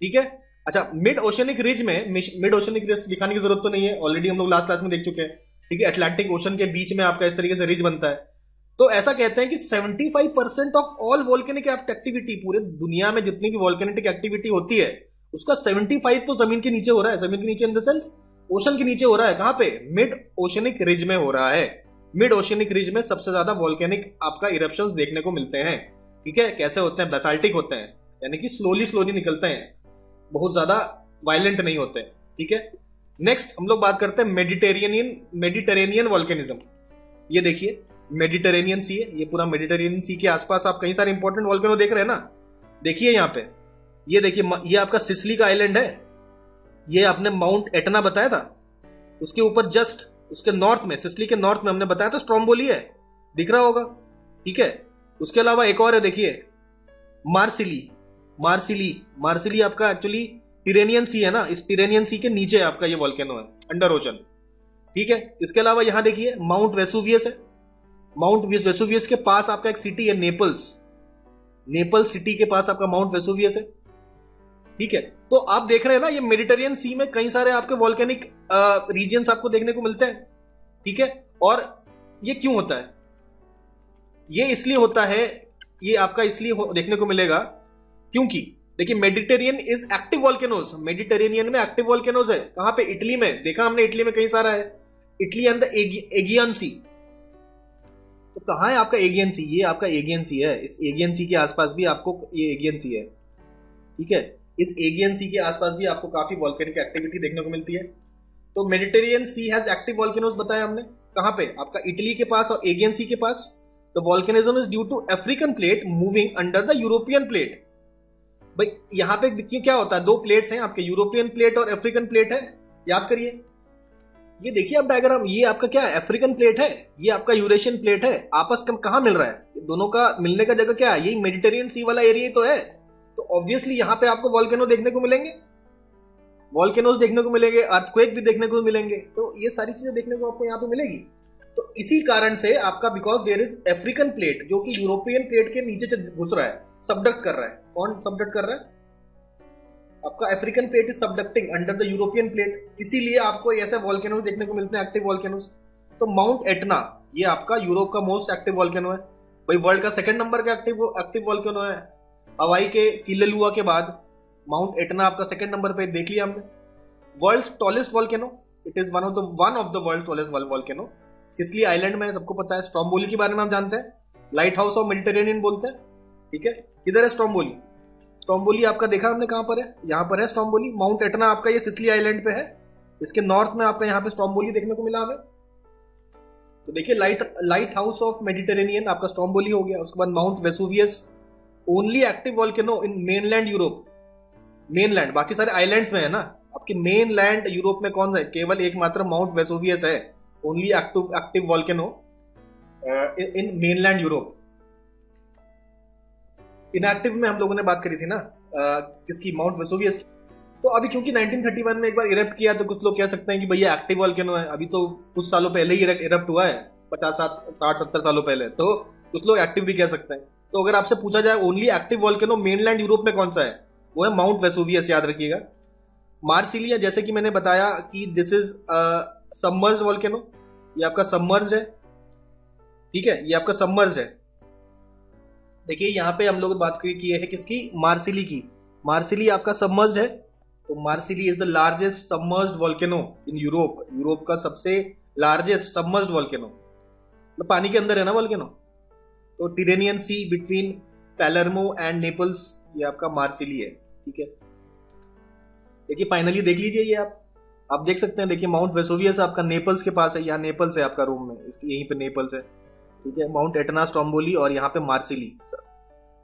ठीक है? अच्छा मिड ओशियनिक रिज में मिड ओशियनिक रिज दिखाने की ज़रूरत तो नहीं है। ऑलरेडी हम लोग लास्ट क्लास में देख चुके हैं। ठीक है? अटलांटिक ओशन के बीच में आपका इस तरीके से रिज बनता है। तो ऐसा कहते हैं कि 75 percent of all volcanic activity पूरे दुनिया में जितनी भी वॉल्केनिक एक्टिविटी होती है उसका 75 तो ज़मीन के नीचे हो रहा है, ज़मीन के नीचे इन द सेंस ओशन के नीचे हो रहा है। कहाँ पे? मिड ओशनिक रिज में हो रहा है। मिड ओशनिक रिज में सबसे ज़्यादा वॉल्केनिक आपका इरप्शन देखने को मिलते हैं। ठीक है? कैसे होते हैं? बेसाल्टिक होते हैं। यानी कि स्लोली स्लोली निकलते हैं। बहुत ज़्यादा वायलेंट नहीं होते। ठीक है? नेक्स्ट हम लोग बात करते हैं मेडिटेरियन मेडिटेरेनियन वॉल्केनिज्म ये देखिए मेडिटेरेनियन सी है। ये पूरा मेडिटेरेनियन सी के आसपास आप कई सारे इंपॉर्टेंट वॉल्केनो देख रहे हैं ना? देखिए यहाँ पे। ये देखिए ये आपका सिसली का आइलैंड है। ये आपने माउंट एटना बताया था। उसके ऊपर जस्ट, उसके नॉर्थ में, सिसली के नॉर्थ में हमने बताया था, स्ट्रोम्बोली है। दिख रहा होगा। ठीक है? उसके अलावा एक और है, देखिए। मार्सिली। मार्सिली। मार्सिली आपका एक्चुअली टिरेनियन सी है ना? इस टिरेनियन सी के नीचे आपका ये वॉल्केनो है अंडर ओशन ठीक है? इसके अलावा यहाँ देखिए माउंट वेसुवियस है। माउंट वेसुवियस के पास आपका एक सिटी है नेपल्स नेपल्स सिटी के पास आपका माउंट वेसुवियस है। ठीक है? तो आप देख रहे हैं ना, ये मेडिटेरियन सी में कई सारे आपके वॉल्केनिक रीजन आपको देखने को मिलते हैं, ठीक है? और ये क्यों होता है? ये इसलिए होता है, ये आपका इसलिए देखने को मिलेगा, क्योंकि देखिए, Mediterranean is active volcanoes Mediterranean में एक्टिव वॉल्केनोज है। कहाँ पे? इटली में। देखा हमने इटली में कई सारा है। Italy and Aegean sea. तो कहा है आपका एगियन सी? ये आपका एगियन सी है। इस एगियन सी के आसपास भी आपको ये एगियन सी है। ठीक है? इस एगियन सी के आसपास भी आपको काफ़ी वॉल्केनिक एक्टिविटी देखने को मिलती है। तो Mediterranean sea has active volcanoes बताया हमने। कहाँ पे? आपका इटली के पास और एगियन सी के पास। The volcanism is due to African plate moving under the European plate भाई, यहाँ पे क्यों क्या होता है? दो प्लेट्स हैं, आपके यूरोपियन प्लेट और अफ्रीकन प्लेट है। याद करिए। ये देखिए आप डायग्राम ये आपका क्या है? अफ्रीकन प्लेट है। ये आपका यूरेशियन प्लेट है। आपस में कहा मिल रहा है? दोनों का मिलने का जगह क्या है? यही मेडिटेरियन सी वाला एरिया तो है। तो ऑब्वियसली यहाँ पे आपको वॉल्केनो देखने को मिलेंगे। वॉल्केनोज देखने को मिलेंगे अर्थक्वेक भी देखने को मिलेंगे। तो ये सारी चीज़ें देखने को आपको यहाँ पे मिलेगी। तो इसी कारण से आपका because there is African plate जो कि यूरोपियन प्लेट के नीचे घुस रहा है सबडक्ट कर रहा है। कौन सबडक्ट कर रहा है? आपका African plate is subducting under the European plate इसीलिए आपको ऐसे वॉल्केनो देखने को मिलते हैं एक्टिव वॉल्केनो तो माउंट एटना ये आपका यूरोप का मोस्ट एक्टिव वॉल्केनो है। भाई वर्ल्ड का सेकंड नंबर का एक्टिव एक्टिव वॉल्केनो है। हवाई के किलेलुआ के बाद माउंट एटना आपका सेकंड नंबर पे देख लिया हमने। World tallest volcano it is one of the one of the world tallest volcano Sicily island में सबको पता है स्ट्रॉम्बोली के बारे में हम जानते हैं। लाइट हाउस ऑफ़ मेडिटेरेनियन बोलते हैं, ठीक है? किधर है स्ट्रॉम्बोली स्ट्रॉम्बोली आपका देखा हमने कहाँ पर है? यहाँ पर है स्ट्रॉम्बोली माउंट एटना आपका ये सिसली आइलैंड पे है। इसके नॉर्थ में आपका यहाँ पे स्ट्रॉम्बोली देखने को मिला हमें। तो देखिए light light house of Mediterranean आपका स्ट्रॉम्बोली हो गया। उसके बाद mount Vesuvius only active volcano in mainland Europe mainland बाकी सारे आइलैंड्स में है ना? आपके मेन लैंड यूरोप में कौन सा है? केवल एकमात्र माउंट वेसोवियस है। Only active active volcano in mainland Europe inactive में हम लोगों ने बात करी थी ना uh, किसकी? माउंट वेसोवियस तो अभी क्योंकि 1931 में एक बार इरप्ट किया तो कुछ लोग कह सकते हैं कि भैया एक्टिव वॉल्केनो है। अभी तो कुछ सालों पहले ही इरप्ट हुआ है पचास साठ सत्तर सालों पहले। तो कुछ लोग एक्टिव भी कह सकते हैं। तो अगर आपसे पूछा जाए only active volcano mainland Europe में कौन सा है, वो है माउंट वेसोवियस याद रखिएगा। मार्सिलिया जैसे कि मैंने बताया कि दिस इज़ सबमर्ज वॉल्केनो ये आपका सबमर्ज है, ठीक है, ये आपका सबमर्ज है। देखिए, यहाँ पे हम लोग बात की है किसकी? मार्सिली की। मार्सिली आपका सबमर्ज है तो Marsili is the largest submerge volcano in Europe Europe का सबसे लार्जेस्ट सबमर्ज वॉल्केनो पानी के अंदर है ना वॉल्केनो तो Tyrrhenian sea between Palermo and Naples ये आपका मार्सिली है, ठीक है? देखिए फाइनली देख लीजिए ये आप। आप देख सकते हैं, देखिए माउंट वेसोवियस आपका नेपल्स के पास है, यहाँ नेपल्स है आपका रूम में यहीं पे नेपल्स है, ठीक है? माउंट एटना स्टॉम्बोली और यहाँ पे मार्सिली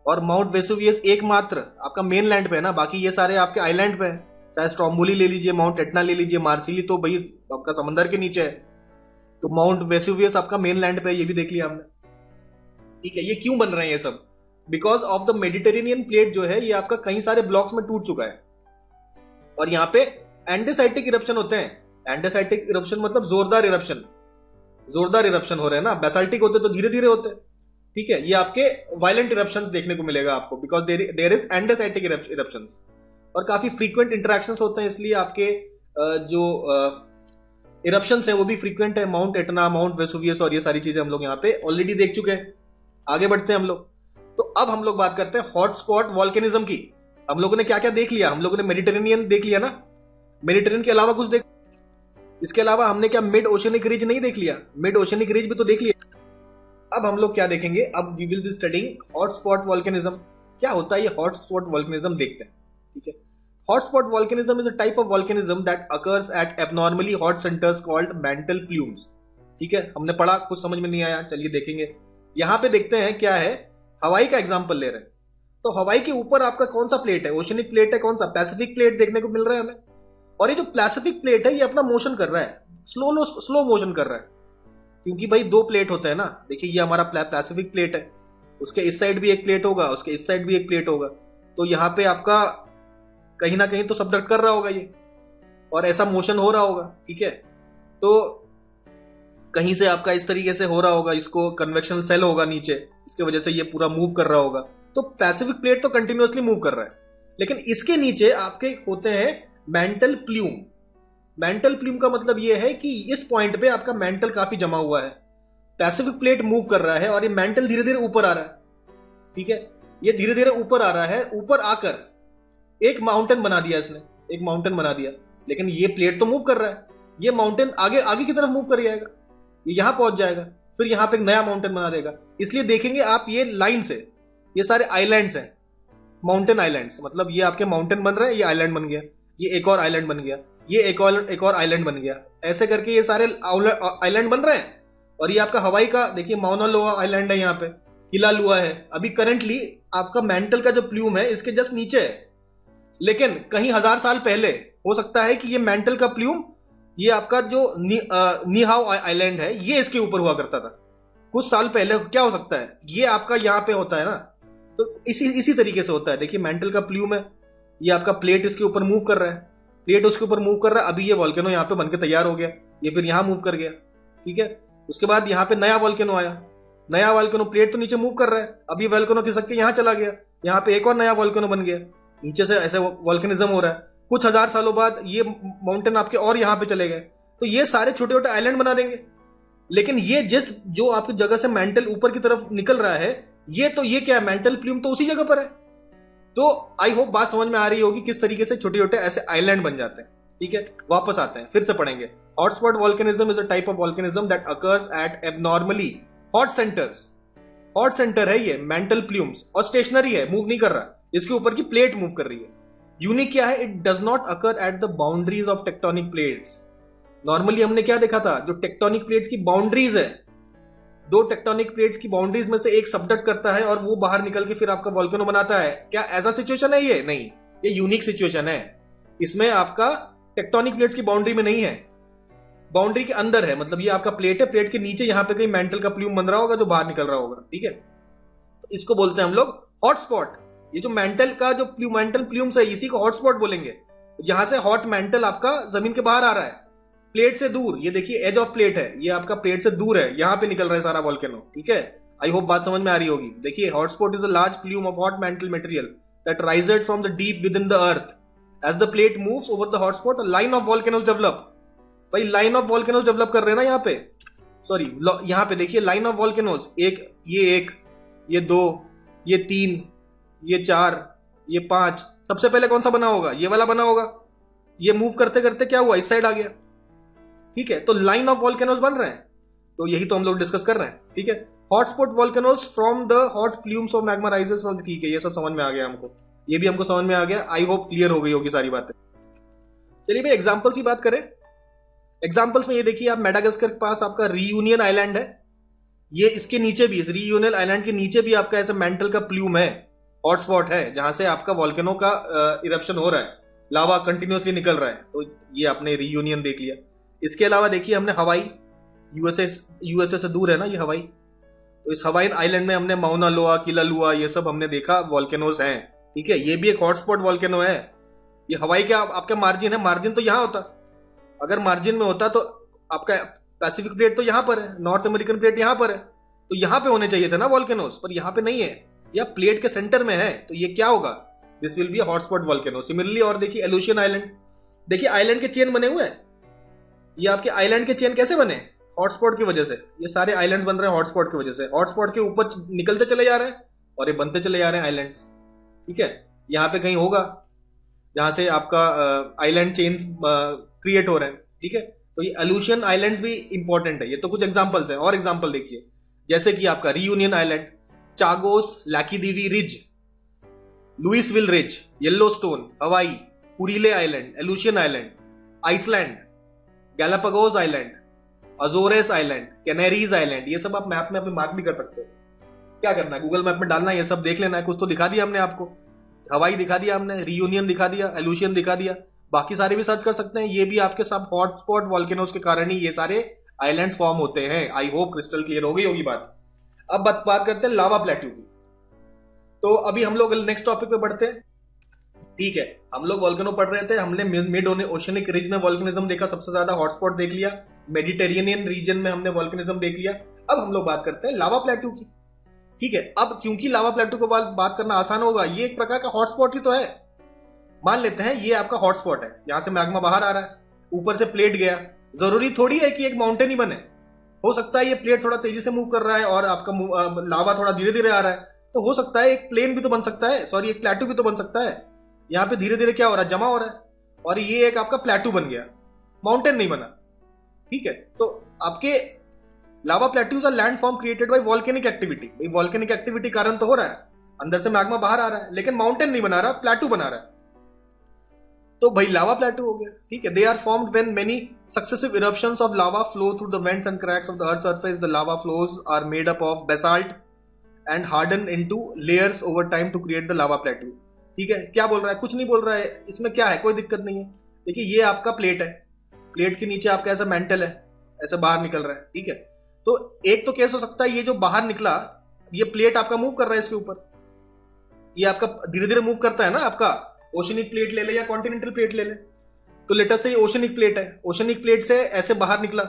और माउंट वेसोवियस एकमात्र, आपका मेन लैंड पे है ना, बाकी ये सारे आपके आइलैंड पे है। चाहे स्ट्रॉम्बोली ले लीजिए माउंट एटना ले लीजिए मार्सिली तो भाई, आपका समंदर के नीचे है। तो माउंट वेसुवियस आपका मेन लैंड पे है, ये भी देख लिया हमने। ठीक है, ये क्यों बन रहे हैं ये सब? Because of the Mediterranean plate जो है, ये आपका कई सारे ब्लॉक्स में टूट चुका है। और यहाँ पे एंडेसाइटिक इरप्शन होते हैं। एंडेसाइटिक इरप्शन मतलब जोरदार इरप्शन जोरदार इरप्शन हो रहे हैं ना। बेसाल्टिक होते तो धीरे धीरे होते ठीक है, ये आपके वायलेंट इरप्शन देखने को मिलेगा आपको। Because there is andesitic eruption और काफ़ी फ्रीक्वेंट इंटरेक्शन होते हैं, इसलिए आपके जो इरप्शन है, वो भी फ्रीक्वेंट है। माउंट एटना माउंट वेसुवियस और ये सारी चीज़ें हम लोग यहाँ पे ऑलरेडी देख चुके हैं। आगे बढ़ते हैं हम लोग। तो अब हम लोग बात करते हैं हॉटस्पॉट वॉल्केनिज्म की। हम लोगों ने क्या क्या देख लिया? हम लोगों ने मेडिटेरेनियन देख लिया ना? मेडिटेरियन के अलावा कुछ देख इसके अलावा हमने क्या मिड ओशनिक रिज नहीं देख लिया? मिड ओशनिक रिज भी तो देख लिया। अब हम लोग क्या देखेंगे? अब we will be studying hotspot volcanism. क्या होता है ये हॉटस्पॉट वॉल्केनिज्म देखते हैं। ठीक है? Hotspot volcanism is a type of volcanism that occurs at abnormally hot centres called mantle plumes ठीक है? हमने पढ़ा, कुछ समझ में नहीं आया। चलिए देखेंगे। यहाँ पे देखते हैं क्या है। हवाई का एग्ज़ाम्पल ले रहे हैं। तो हवाई के ऊपर आपका कौन सा प्लेट है? ओशनिक प्लेट है कौन सा? पैसिफिक प्लेट देखने को मिल रहा है हमें। और ये जो पैसिफिक प्लेट है, ये अपना मोशन कर रहा है। स्लो स्लो मोशन कर रहा है। क्योंकि भाई दो प्लेट होता है ना। देखिए, ये हमारा पैसिफिक प्लेट है। उसके इस साइड भी एक प्लेट होगा, उसके इस साइड भी एक प्लेट होगा। तो यहाँ पे आपका कहीं ना कहीं तो सबडक्ट कर रहा होगा ये। और ऐसा मोशन हो रहा होगा, ठीक है? तो कहीं से आपका इस तरीके से हो रहा होगा, इसको कन्वेक्शनल सेल होगा नीचे, इसकी वजह से ये पूरा मूव कर रहा होगा। तो पैसिफिक प्लेट तो कंटिन्यूसली मूव कर रहा है। लेकिन इसके नीचे आपके होते हैं मेंटल प्ल्यूम मेंटल प्ल्यूम का मतलब यह है कि इस पॉइंट पे आपका मेंटल काफ़ी जमा हुआ है। पैसिफिक प्लेट मूव कर रहा है और ये मेंटल धीरे धीरे ऊपर आ रहा है। ठीक है? ये धीरे धीरे ऊपर आ रहा है, ऊपर आकर एक माउंटेन बना दिया इसने, एक माउंटेन बना दिया। लेकिन ये प्लेट तो मूव कर रहा है। ये माउंटेन आगे आगे की तरफ़ मूव कर जाएगा ये यहाँ पहुँच जाएगा, फिर यहाँ पे एक नया माउंटेन बना देगा। इसलिए देखेंगे आप ये लाइन से ये सारे आइलैंड्स हैं माउंटेन आइलैंड्स मतलब ये आपके माउंटेन बन रहे हैं, ये आइलैंड बन गया, ये एक और आइलैंड बन गया, ये एक और एक और आइलैंड बन गया। ऐसे करके ये सारे आइलैंड बन रहे हैं। और ये आपका हवाई का, देखिए माउना लोआ आइलैंड है यहाँ पे किला लुआ है। अभी करंटली आपका मेंटल का जो प्ल्यूम है, इसके जस्ट नीचे है। लेकिन कहीं हज़ार साल पहले हो सकता है कि ये मेंटल का प्ल्यूम ये आपका जो निहाव आइलैंड है, ये इसके ऊपर हुआ करता था। कुछ साल पहले क्या हो सकता है? ये आपका यहाँ पे होता है ना? तो इसी इसी तरीके से होता है। देखिए, मेंटल का प्ल्यूम है। ये आपका प्लेट इसके ऊपर मूव कर रहा है। प्लेट उसके ऊपर मूव कर रहा है। अभी ये वॉल्केनो यहाँ पे बनकर तैयार हो गया। ये फिर यहाँ मूव कर गया। ठीक है? उसके बाद यहाँ पे नया वॉल्केनो आया। नया वॉल्केनो प्लेट तो नीचे मूव कर रहा है। अभी वॉल्केनो खिसक के यहाँ चला गया। यहाँ पे एक और नया वॉल्केनो बन गया। नीचे से ऐसे वॉल्केनिज्म हो रहा है। कुछ हज़ार सालों बाद ये माउंटेन आपके और यहाँ पे चले गए। तो ये सारे छोटे छोटे आइलैंड बना देंगे। लेकिन ये जिस, जो आपकी जगह से मेंटल ऊपर की तरफ़ निकल रहा है, ये तो ये क्या है? मेंटल प्ल्यूम तो उसी जगह पर है। तो आई होप बात समझ में आ रही होगी किस तरीके से छोटे छोटे ऐसे आइलैंड बन जाते हैं। ठीक है? वापस आते हैं, फिर से पढ़ेंगे। Hotspot volcanism is a type of volcanism that occurs at abnormally hot centres hot centre है ये मेंटल प्ल्यूम्स और स्टेशनरी है मूव नहीं कर रहा। इसके ऊपर की प्लेट मूव कर रही है। यूनिक क्या है? It does not occur at the boundaries of tectonic plates normally हमने क्या देखा था? जो टेक्टोनिक प्लेट्स की बाउंड्रीज है, दो टेक्टोनिक प्लेट्स की बाउंड्रीज में से एक सबडक्ट करता है और वो बाहर निकल के फिर आपका वॉल्केनो बनाता है। क्या ऐसा सिचुएशन है ये? नहीं। ये यूनिक सिचुएशन है। इसमें आपका टेक्टोनिक प्लेट्स की बाउंड्री में नहीं है। बाउंड्री के अंदर है। मतलब ये आपका प्लेट है। प्लेट के नीचे यहाँ पे कहीं मेंटल का प्ल्यूम बन रहा होगा, जो बाहर निकल रहा होगा। ठीक है? तो इसको बोलते हैं हम लोग हॉटस्पॉट ये जो मेंटल का जो मेंटल प्ल्यूम्स है, इसी को हॉटस्पॉट बोलेंगे। यहाँ से हॉट मेंटल आपका ज़मीन के बाहर आ रहा है। प्लेट से दूर, ये देखिए एज ऑफ़ प्लेट है। ये आपका प्लेट से दूर है। यहाँ पे निकल रहा है सारा वॉल्केनो ठीक है? आई होप बात समझ में आ रही होगी। देखिए hotspot is a large plume of hot mantle material that raised from the deep within the earth as the plate moves over the hotspot line of volcanoes develop भाई line of volcanoes develop कर रहे हैं ना यहाँ पे? Sorry यहाँ पे देखिए लाइन ऑफ़ वॉल्केनोज एक, ये एक, ये दो, ये तीन ये चार, ये पाँच, सबसे पहले कौन सा बना होगा? ये वाला बना होगा। ये मूव करते करते क्या हुआ? इस साइड आ गया। ठीक है? तो लाइन ऑफ़ वॉल्केनोज बन रहे हैं। तो यही तो हम लोग डिस्कस कर रहे हैं। ठीक है? Hotspot volcanoes from the hot plumes of magma rises from ठीक है, ये सब समझ में आ गया हमको। ये भी हमको समझ में आ गया। आई होप क्लियर हो गई होगी सारी बातें। चलिए भाई एग्जाम्पल्स की बात करें। एग्जाम्पल्स में ये देखिए, आप मेडागस्कर के पास आपका रीयूनियन आइलैंड है। ये इसके नीचे भी, इस रीयूनियन आइलैंड के नीचे भी आपका ऐसा मेंटल का प्लूम है। हॉटस्पॉट है जहाँ से आपका वॉल्केनो का इरप्शन हो रहा है। लावा कंटिन्यूसली निकल रहा है। तो ये आपने रीयूनियन देख लिया। इसके अलावा देखिए हमने हवाई यूएसए यूएसए से दूर है ना ये हवाई। तो इस हवाई आइलैंड में हमने माउना लोआ किला लुआ ये सब हमने देखा वॉल्केनोज हैं। ठीक है ये भी एक हॉटस्पॉट वॉल्केनो है। ये हवाई के आप, आपका मार्जिन है? मार्जिन तो यहाँ होता। अगर मार्जिन में होता तो आपका पैसिफिक प्लेट तो यहाँ पर है। नॉर्थ अमेरिकन प्लेट यहाँ पर है। तो यहाँ पे होने चाहिए थे ना वॉल्केनोज पर यहाँ पे नहीं है। या प्लेट के सेंटर में है तो ये क्या होगा? This will be hotspot volcano similarly और देखिए एलुशियन आइलैंड देखिए आइलैंड के चेन बने हुए हैं। ये आपके आइलैंड के चेन कैसे बने? हॉटस्पॉट की वजह से। ये सारे आइलैंड बन रहे हैं हॉटस्पॉट की वजह से। हॉटस्पॉट के ऊपर निकलते चले जा रहे हैं और ये बनते चले जा रहे हैं आइलैंड ठीक है? यहाँ पे कहीं होगा, जहाँ से आपका आइलैंड चेन क्रिएट हो रहे हैं। ठीक है? तो ये एल्यूशियन आइलैंड भी इंपॉर्टेंट है। ये तो कुछ एग्जाम्पल्स हैं। और एग्ज़ाम्पल देखिए। जैसे कि आपका Reunion island Chagos Laccadive ridge Louisville ridge Yellowstone Hawaii Kurile island Aleutian island Iceland Galapagos island Azores island Canaries island ये सब आप मैप में अपने मार्क भी कर सकते हो। क्या करना है? गूगल मैप में डालना है, ये सब देख लेना है। कुछ तो दिखा दिया हमने आपको। हवाई दिखा दिया हमने रियूनियन दिखा दिया एलुशियन दिखा दिया। बाकी सारे भी सर्च कर सकते हैं। ये भी आपके सब हॉटस्पॉट वॉल्केनोज के कारण ही ये सारे आइलैंड फॉर्म होते हैं। आई होप क्रिस्टल क्लियर हो गई होगी बात। अब बात बात करते हैं लावा प्लेट्यू की। तो अभी हम लोग नेक्स्ट टॉपिक पे बढ़ते हैं। ठीक है, हम लोग वॉल्केनो पढ़ रहे थे, हमने मिड ओशनिक रीज में वॉल्केनिज्म देखा, सबसे ज़्यादा हॉटस्पॉट देख लिया मेडिटेरियन रीजन में हमने वॉल्केनिज्म देख लिया। अब हम लोग बात करते हैं लावा प्लेट्यू की। ठीक है, अब क्योंकि लावा प्लेट्यू को बात करना आसान होगा, ये एक प्रकार का हॉटस्पॉट ही तो है। मान लेते हैं, ये आपका हॉटस्पॉट है, यहाँ से मैग्मा बाहर आ रहा है, ऊपर से प्लेट गया। ज़रूरी थोड़ी है कि एक माउंटेन ही बने। हो सकता है ये प्लेट थोड़ा तेज़ी से मूव कर रहा है और आपका लावा थोड़ा धीरे धीरे आ रहा है। तो हो सकता है एक प्लेन भी तो बन सकता है। सॉरी एक प्लेटू भी तो बन सकता है। यहाँ पे धीरे धीरे क्या हो रहा है? जमा हो रहा है। और ये एक आपका प्लेटू बन गया। माउंटेन नहीं बना। ठीक है? तो आपके lava plateaus are land form created by volcanic activity भाई वॉल्केनिक एक्टिविटी कारण तो हो रहा है। अंदर से मैग्मा बाहर आ रहा है। लेकिन माउंटेन नहीं बना रहा प्लेटू बना रहा है। तो भाई लावा प्लेटू हो गया। ठीक है? They are formed when many successive eruptions of lava flow through the vents and cracks of the earth surface the lava flows are made up of basalt and harden into layers over time to create the lava plateau ठीक है? क्या बोल रहा है? कुछ नहीं बोल रहा है। इसमें क्या है? कोई दिक्कत नहीं है। देखिए, ये आपका प्लेट है। प्लेट के नीचे आपका ऐसा मेंटल है। ऐसा बाहर निकल रहा है। ठीक है? तो एक तो केस हो सकता है ये जो बाहर निकला, ये प्लेट आपका मूव कर रहा है इसके ऊपर। ये आपका धीरे धीरे मूव करता है ना आपका? ओशनिक प्लेट ले ले या कॉन्टिनेंटल प्लेट ले ले। तो लेटेस्ट से ये ओशनिक प्लेट है। ओशनिक प्लेट से ऐसे बाहर निकला।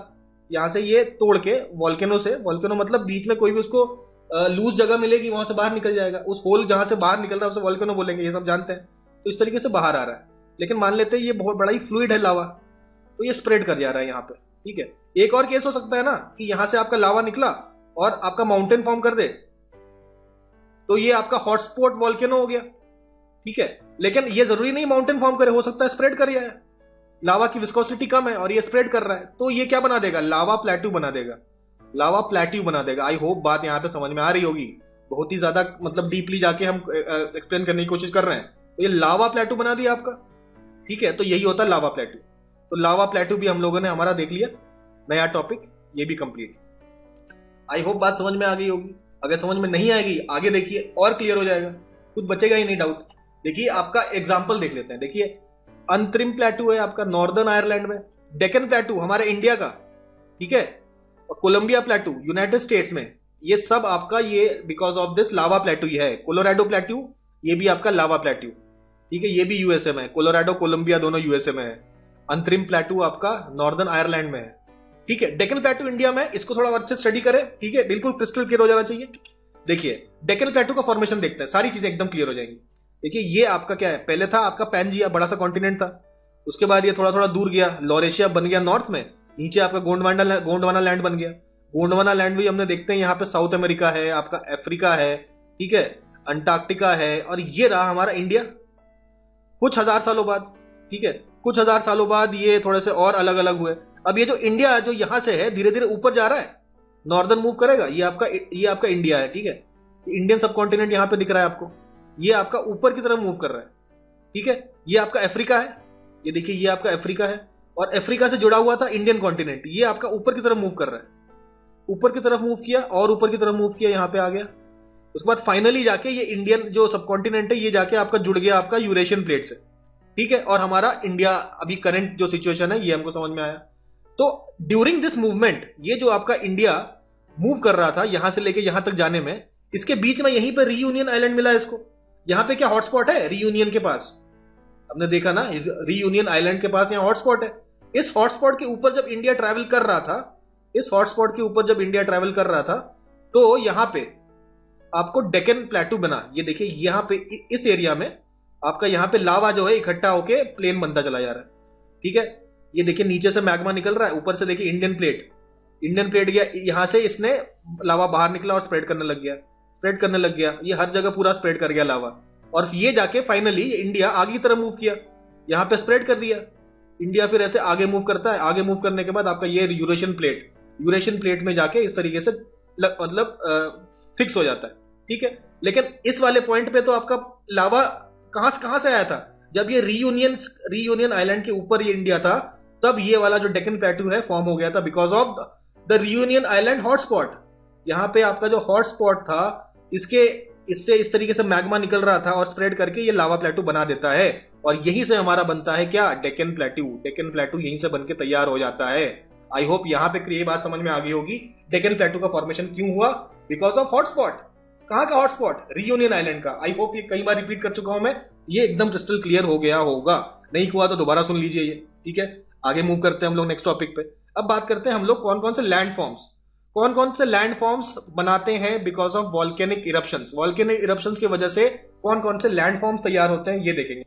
यहाँ से ये तोड़ के वॉल्केनो से वॉल्केनो मतलब बीच में कोई भी उसको लूज जगह मिलेगी, वहाँ से बाहर निकल जाएगा। उस होल जहाँ से बाहर निकल रहा है, उसे वॉल्केनो बोलेंगे, ये सब जानते हैं। तो इस तरीके से बाहर आ रहा है। लेकिन मान लेते हैं ये बहुत बड़ा ही फ्लूड है लावा तो ये स्प्रेड कर जा रहा है यहाँ पे, ठीक है? एक और केस हो सकता है ना, कि यहाँ से आपका लावा निकला और आपका माउंटेन फॉर्म कर दे। तो ये आपका हॉटस्पॉट वॉल्केनो हो गया, ठीक है? लेकिन ये ज़रूरी नहीं माउंटेन फॉर्म करे, हो सकता है स्प्रेड कर है लावा की विस्कोसिटी कम है और ये स्प्रेड कर रहा है तो ये क्या बना देगा? लावा प्लेट्यू बना देगा। लावा प्लेट्यू बना देगा। आई होप बात यहाँ पे समझ में आ रही होगी। बहुत ही ज़्यादा मतलब डीपली जाके हम एक्सप्लेन करने की कोशिश कर रहे हैं। तो ये लावा प्लेट्यू बना दिया आपका। ठीक है तो यही होता है लावा प्लेट्यू तो लावा प्लेट्यू भी हम लोगों ने हमारा देख लिया। नया टॉपिक ये भी कंप्लीट आई होप बात समझ में आ गई होगी। अगर समझ में नहीं आएगी, आगे देखिए, और क्लियर हो जाएगा। कुछ बचेगा ही नहीं डाउट देखिए, आपका एग्ज़ाम्पल देख लेते हैं। देखिए अंतरिम प्लेटू है आपका नॉर्दर्न आयरलैंड में डेकन प्लेटू, हमारे इंडिया का, ठीक है? और कोलंबिया प्लेटू, यूनाइटेड स्टेट्स में, ये सब आपका ये because of this lava plateau है कोलोराडो प्लेटू, ये भी आपका लावा प्लेटू ठीक है? ये भी यूएसए में है, कोलोराडो, कोलंबिया दोनों यूएसए में है। अंतरिम प्लेटू आपका नॉर्दर्न आयरलैंड में है, ठीक है? डेकन प्लेटू इंडिया में, इसको थोड़ा अच्छे स्टडी करें, ठीक है? बिल्कुल क्रिस्टल क्लियर हो जाना चाहिए। देखिए डेकन प्लेटू का फॉर्मेशन देखते हैं, सारी चीज़ें एकदम क्लियर हो जाएँगी। देखिए, ये आपका क्या है? पहले था आपका पैनजिया बड़ा सा कॉन्टिनेंट था। उसके बाद ये थोड़ा थोड़ा दूर गया। लॉरेशिया बन गया नॉर्थ में। नीचे आपका गोंडवाना गोंडवाना लैंड बन गया। गोंडवाना लैंड भी हमने देखते हैं, यहाँ पे साउथ अमेरिका है, आपका अफ्रीका है, ठीक है? अंटार्कटिका है, और ये रहा हमारा इंडिया कुछ हज़ार सालों बाद, ठीक है? कुछ हज़ार सालों बाद ये थोड़े से और अलग अलग हुए। अब ये जो इंडिया जो यहाँ से है धीरे धीरे ऊपर जा रहा है। नॉर्दर्न मूव करेगा। ये आपका ये आपका इंडिया है, ठीक है? इंडियन सब कॉन्टिनेंट यहाँ पे दिख रहा है आपको। ये आपका ऊपर की तरफ़ मूव कर रहा है। ठीक है? ये आपका अफ्रीका है। ये देखिए, ये आपका अफ्रीका है। और अफ्रीका से जुड़ा हुआ था इंडियन कॉन्टिनेंट। ये आपका ऊपर की तरफ़ मूव कर रहा है। ऊपर की तरफ़ मूव किया और ऊपर की तरफ़ मूव किया, यहाँ पे आ गया। उसके बाद फाइनली जाके ये इंडियन जो सब कॉन्टिनेंट है, ये जाके आपका जुड़ गया आपका यूरेशियन प्लेट से। ठीक है? और हमारा इंडिया अभी करंट जो सिचुएशन है, ये हमको समझ में आया। तो ड्यूरिंग दिस मूवमेंट ये जो आपका इंडिया मूव कर रहा था, यहाँ से लेके यहाँ तक जाने में, इसके बीच में यहीं पर रीयूनियन आइलैंड मिला इसको। यहाँ पे क्या हॉटस्पॉट है? रीयूनियन के पास। हमने देखा ना रीयूनियन आइलैंड के पास यहाँ हॉटस्पॉट है। इस हॉटस्पॉट के ऊपर जब इंडिया ट्रैवल कर रहा था, इस हॉटस्पॉट के ऊपर जब इंडिया ट्रैवल कर रहा था तो यहाँ पे आपको डेकन प्लेटू बना। ये देखिए, यहाँ पे इस एरिया में आपका यहाँ पे लावा जो है, इकट्ठा होके प्लेन बनता चला जा रहा है। ठीक है? ये देखिए, नीचे से मैग्मा निकल रहा है, ऊपर से देखिए इंडियन प्लेट इंडियन प्लेट गया, यहाँ से इसने लावा बाहर निकला और स्प्रेड करने लग गया। स्प्रेड करने लग गया। ये हर जगह पूरा स्प्रेड कर गया लावा और ये जाके फाइनली इंडिया आगे की तरफ़ मूव किया। यहाँ पे स्प्रेड कर दिया। इंडिया फिर ऐसे आगे मूव करता है। आगे मूव करने के बाद आपका ये यूरेशियन प्लेट यूरेशियन प्लेट में जाके इस तरीके से मतलब फिक्स हो जाता है। ठीक है? लेकिन इस वाले पॉइंट पे तो आपका लावा कहाँ से कहाँ से आया था? जब ये रीयूनियन रीयूनियन आइलैंड के ऊपर ये इंडिया था, तब ये वाला जो डेकन प्लेटू है फॉर्म हो गया था because of the Reunion island hotspot यहाँ पे आपका जो हॉटस्पॉट था इसके, इससे इस तरीके से मैग्मा निकल रहा था और स्प्रेड करके ये लावा प्लेटू बना देता है। और यहीं से हमारा बनता है क्या? डेकन प्लेटू डेकन प्लेटू यहीं से बनके तैयार हो जाता है। आई होप यहाँ पे ये बात समझ में आ गई होगी। डेकन प्लेटू का फॉर्मेशन क्यों हुआ? बिकॉज़ ऑफ़ हॉटस्पॉट कहाँ का हॉटस्पॉट रियूनियन आइलैंड का। आई होप ये कई बार रिपीट कर चुका हूँ मैं। ये एकदम क्रिस्टल क्लियर हो गया होगा। नहीं हुआ तो दोबारा सुन लीजिए ये। ठीक है? आगे मूव करते हैं हम लोग नेक्स्ट टॉपिक पे। अब बात करते हैं हम लोग कौन कौन से लैंड फॉर्म्स कौन कौन से लैंड फॉर्म्स बनाते हैं because of volcanic eruption volcanic eruption की वजह से कौन कौन से लैंड फॉर्म्स तैयार होते हैं, ये देखेंगे।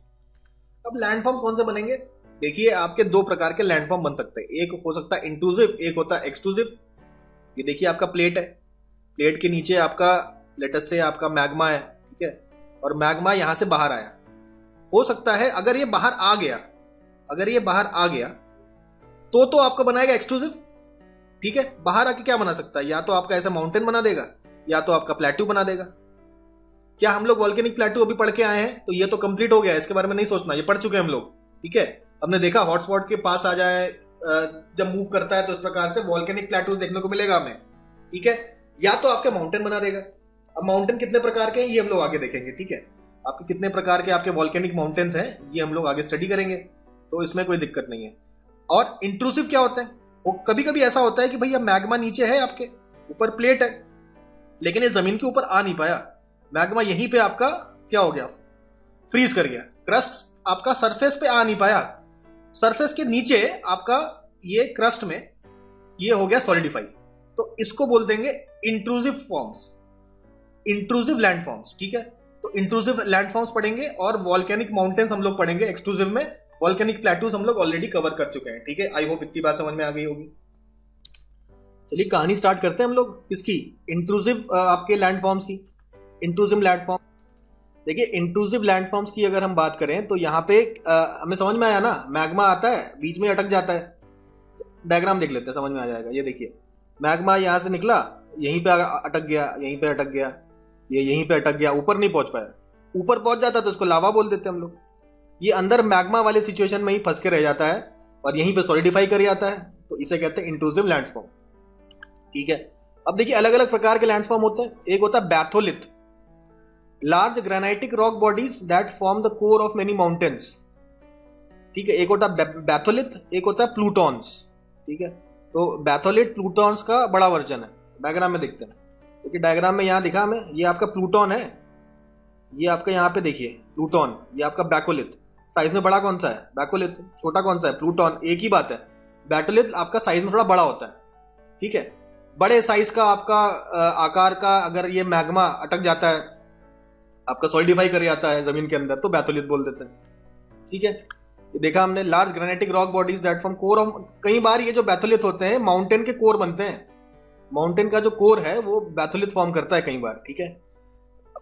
अब लैंड फॉर्म कौन से बनेंगे? देखिए, आपके दो प्रकार के लैंड फॉर्म बन सकते हैं। एक हो सकता है इंक्लूसिव एक होता है एक्सक्लूसिव ये देखिए, आपका प्लेट है। प्लेट के नीचे आपका लेटस से आपका मैग्मा है, ठीक है? और मैग्मा यहाँ से बाहर आया। हो सकता है अगर ये बाहर आ गया, अगर ये बाहर आ गया तो तो आपका बनाएगा एक्सक्लूसिव ठीक है? बाहर आके क्या बना सकता है? या तो आपका ऐसा माउंटेन बना देगा, या तो आपका प्लेट्यू बना देगा। क्या हम लोग वॉल्केनिक प्लेट्यू अभी पढ़ के आए हैं? तो ये तो कंप्लीट हो गया इसके बारे में नहीं सोचना, ये पढ़ चुके हैं हम लोग, ठीक है? हमने देखा हॉटस्पॉट के पास आ जाए जब मूव करता है तो इस प्रकार से वॉल्केनिक प्लेटूज देखने को मिलेगा हमें, ठीक है? या तो आपके माउंटेन बना देगा। अब माउंटेन कितने प्रकार के हैं, ये हम लोग आगे देखेंगे, ठीक है? आपके कितने प्रकार के आपके वॉल्केनिक माउंटेन्स हैं, ये हम लोग आगे स्टडी करेंगे तो इसमें कोई दिक्कत नहीं है। और इंट्रूसिव क्या होता है? वो कभी कभी ऐसा होता है कि भैया मैग्मा नीचे है आपके, ऊपर प्लेट है, लेकिन ये ज़मीन के ऊपर आ नहीं पाया। मैग्मा यहीं पे आपका क्या हो गया? फ्रीज कर गया। क्रस्ट आपका सरफेस पे आ नहीं पाया। सरफेस के नीचे आपका ये क्रस्ट में ये हो गया सॉलिडिफाई। तो इसको बोल देंगे intrusive forms intrusive land forms ठीक है? तो इंट्रूसिव लैंड फॉर्म्स पढ़ेंगे और वॉल्केनिक माउंटेन्स हम लोग पढ़ेंगे एक्सक्लूसिव में। वॉल्केनिक प्लेटूज हम लोग ऑलरेडी कवर कर चुके हैं, ठीक है? आई होप इतनी बात समझ में आ गई होगी। चलिए, कहानी स्टार्ट करते हैं हम लोग। किसकी? इंट्रूसिव आपके लैंड फॉर्म्स की। इंट्रूसिव लैंड फॉर्म देखिए इंट्रूसिव लैंड फॉर्म्स की अगर हम बात करें तो यहाँ पे हमें समझ में आया ना? मैग्मा आता है, बीच में अटक जाता है। डायग्राम देख लेते हैं, समझ में आ जाएगा। ये देखिए मैग्मा यहाँ से निकला, यहीं पे अटक गया, यहीं पे अटक गया, ये यहीं पे अटक गया, ऊपर नहीं पहुँच पाया। ऊपर पहुँच जाता तो उसको लावा बोल देते हम लोग। ये अंदर मैग्मा वाले सिचुएशन में ही फंस के रह जाता है और यहीं पे सॉलिडिफाई कर जाता है। तो इसे कहते हैं इंट्रूसिव लैंडफॉर्म ठीक है? अब देखिए अलग अलग प्रकार के लैंडफॉर्म होते हैं। एक होता है batholith large granitic rock bodies that form the core of many mountains ठीक है? एक होता है बैथोलिथ एक होता है प्लूटॉन्स ठीक है? तो बैथोलिथ प्लूटॉन्स का बड़ा वर्जन है। डायग्राम में देखते हैं। क्योंकि डायग्राम में यहाँ दिखा हमें, ये आपका प्लूटॉन है। ये आपका यहाँ पे देखिए प्लूटॉन ये आपका बैकोलिथ साइज़ में बड़ा कौन सा है? बैकोलिथ छोटा कौन सा है? प्लूटॉन एक ही बात है। बैटोलिथ आपका साइज़ में थोड़ा बड़ा होता है। ठीक है? बड़े साइज़ का आपका आकार का अगर ये मैग्मा अटक जाता है, आपका सॉलिडिफाई कर जाता है ज़मीन के अंदर तो बैथोलिथ बोल देते हैं। ठीक है? देखा हमने large granitic rock bodies that from core of कई बार ये जो बैथोलिथ होते हैं माउंटेन के कोर बनते हैं। माउंटेन का जो कोर है, वो बैथोलिथ फॉर्म करता है कई बार। ठीक है?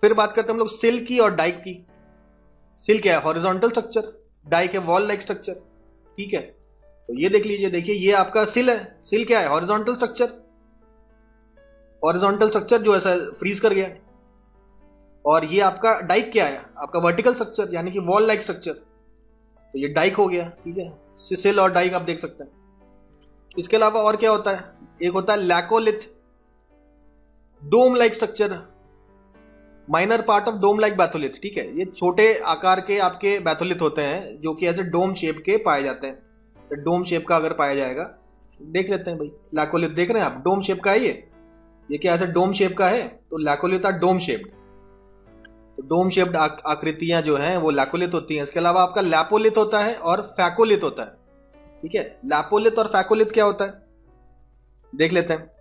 फिर बात करते हैं हम लोग सिल्क की और डाइक की। सिल क्या है? हॉरिजॉन्टल स्ट्रक्चर डाइक है वॉल लाइक स्ट्रक्चर ठीक है? तो ये देख लीजिए, देखिए, ये आपका सिल है। सिल क्या है? हॉरिजॉन्टल स्ट्रक्चर हॉरिजॉन्टल स्ट्रक्चर जो ऐसा फ्रीज कर गया। और ये आपका डाइक क्या है? आपका वर्टिकल स्ट्रक्चर यानी कि वॉल लाइक स्ट्रक्चर तो ये डाइक हो गया, ठीक है? सिसिल और डाइक आप देख सकते हैं। इसके अलावा और क्या होता है? एक होता है laccolith dome like structure minor part of dome like batholith ठीक है? ये छोटे आकार के आपके बैथोलिथ होते हैं, जो कि ऐसे डोम शेप के पाए जाते हैं। डोम शेप का अगर पाया जाएगा, देख लेते हैं भाई। लैकोलिथ देख रहे हैं आप? डोम शेप का है ये? ये क्या ऐसे डोम शेप का है? तो लैकोलिथ आर डोम शेप्ड तो डोम शेप्ड आकृतियाँ जो हैं, वो लैकोलिथ होती हैं। इसके अलावा आपका लैपोलिथ होता है और फैकोलिथ होता है। ठीक है? लैपोलिथ और फैकोलिथ क्या होता है? देख लेते हैं।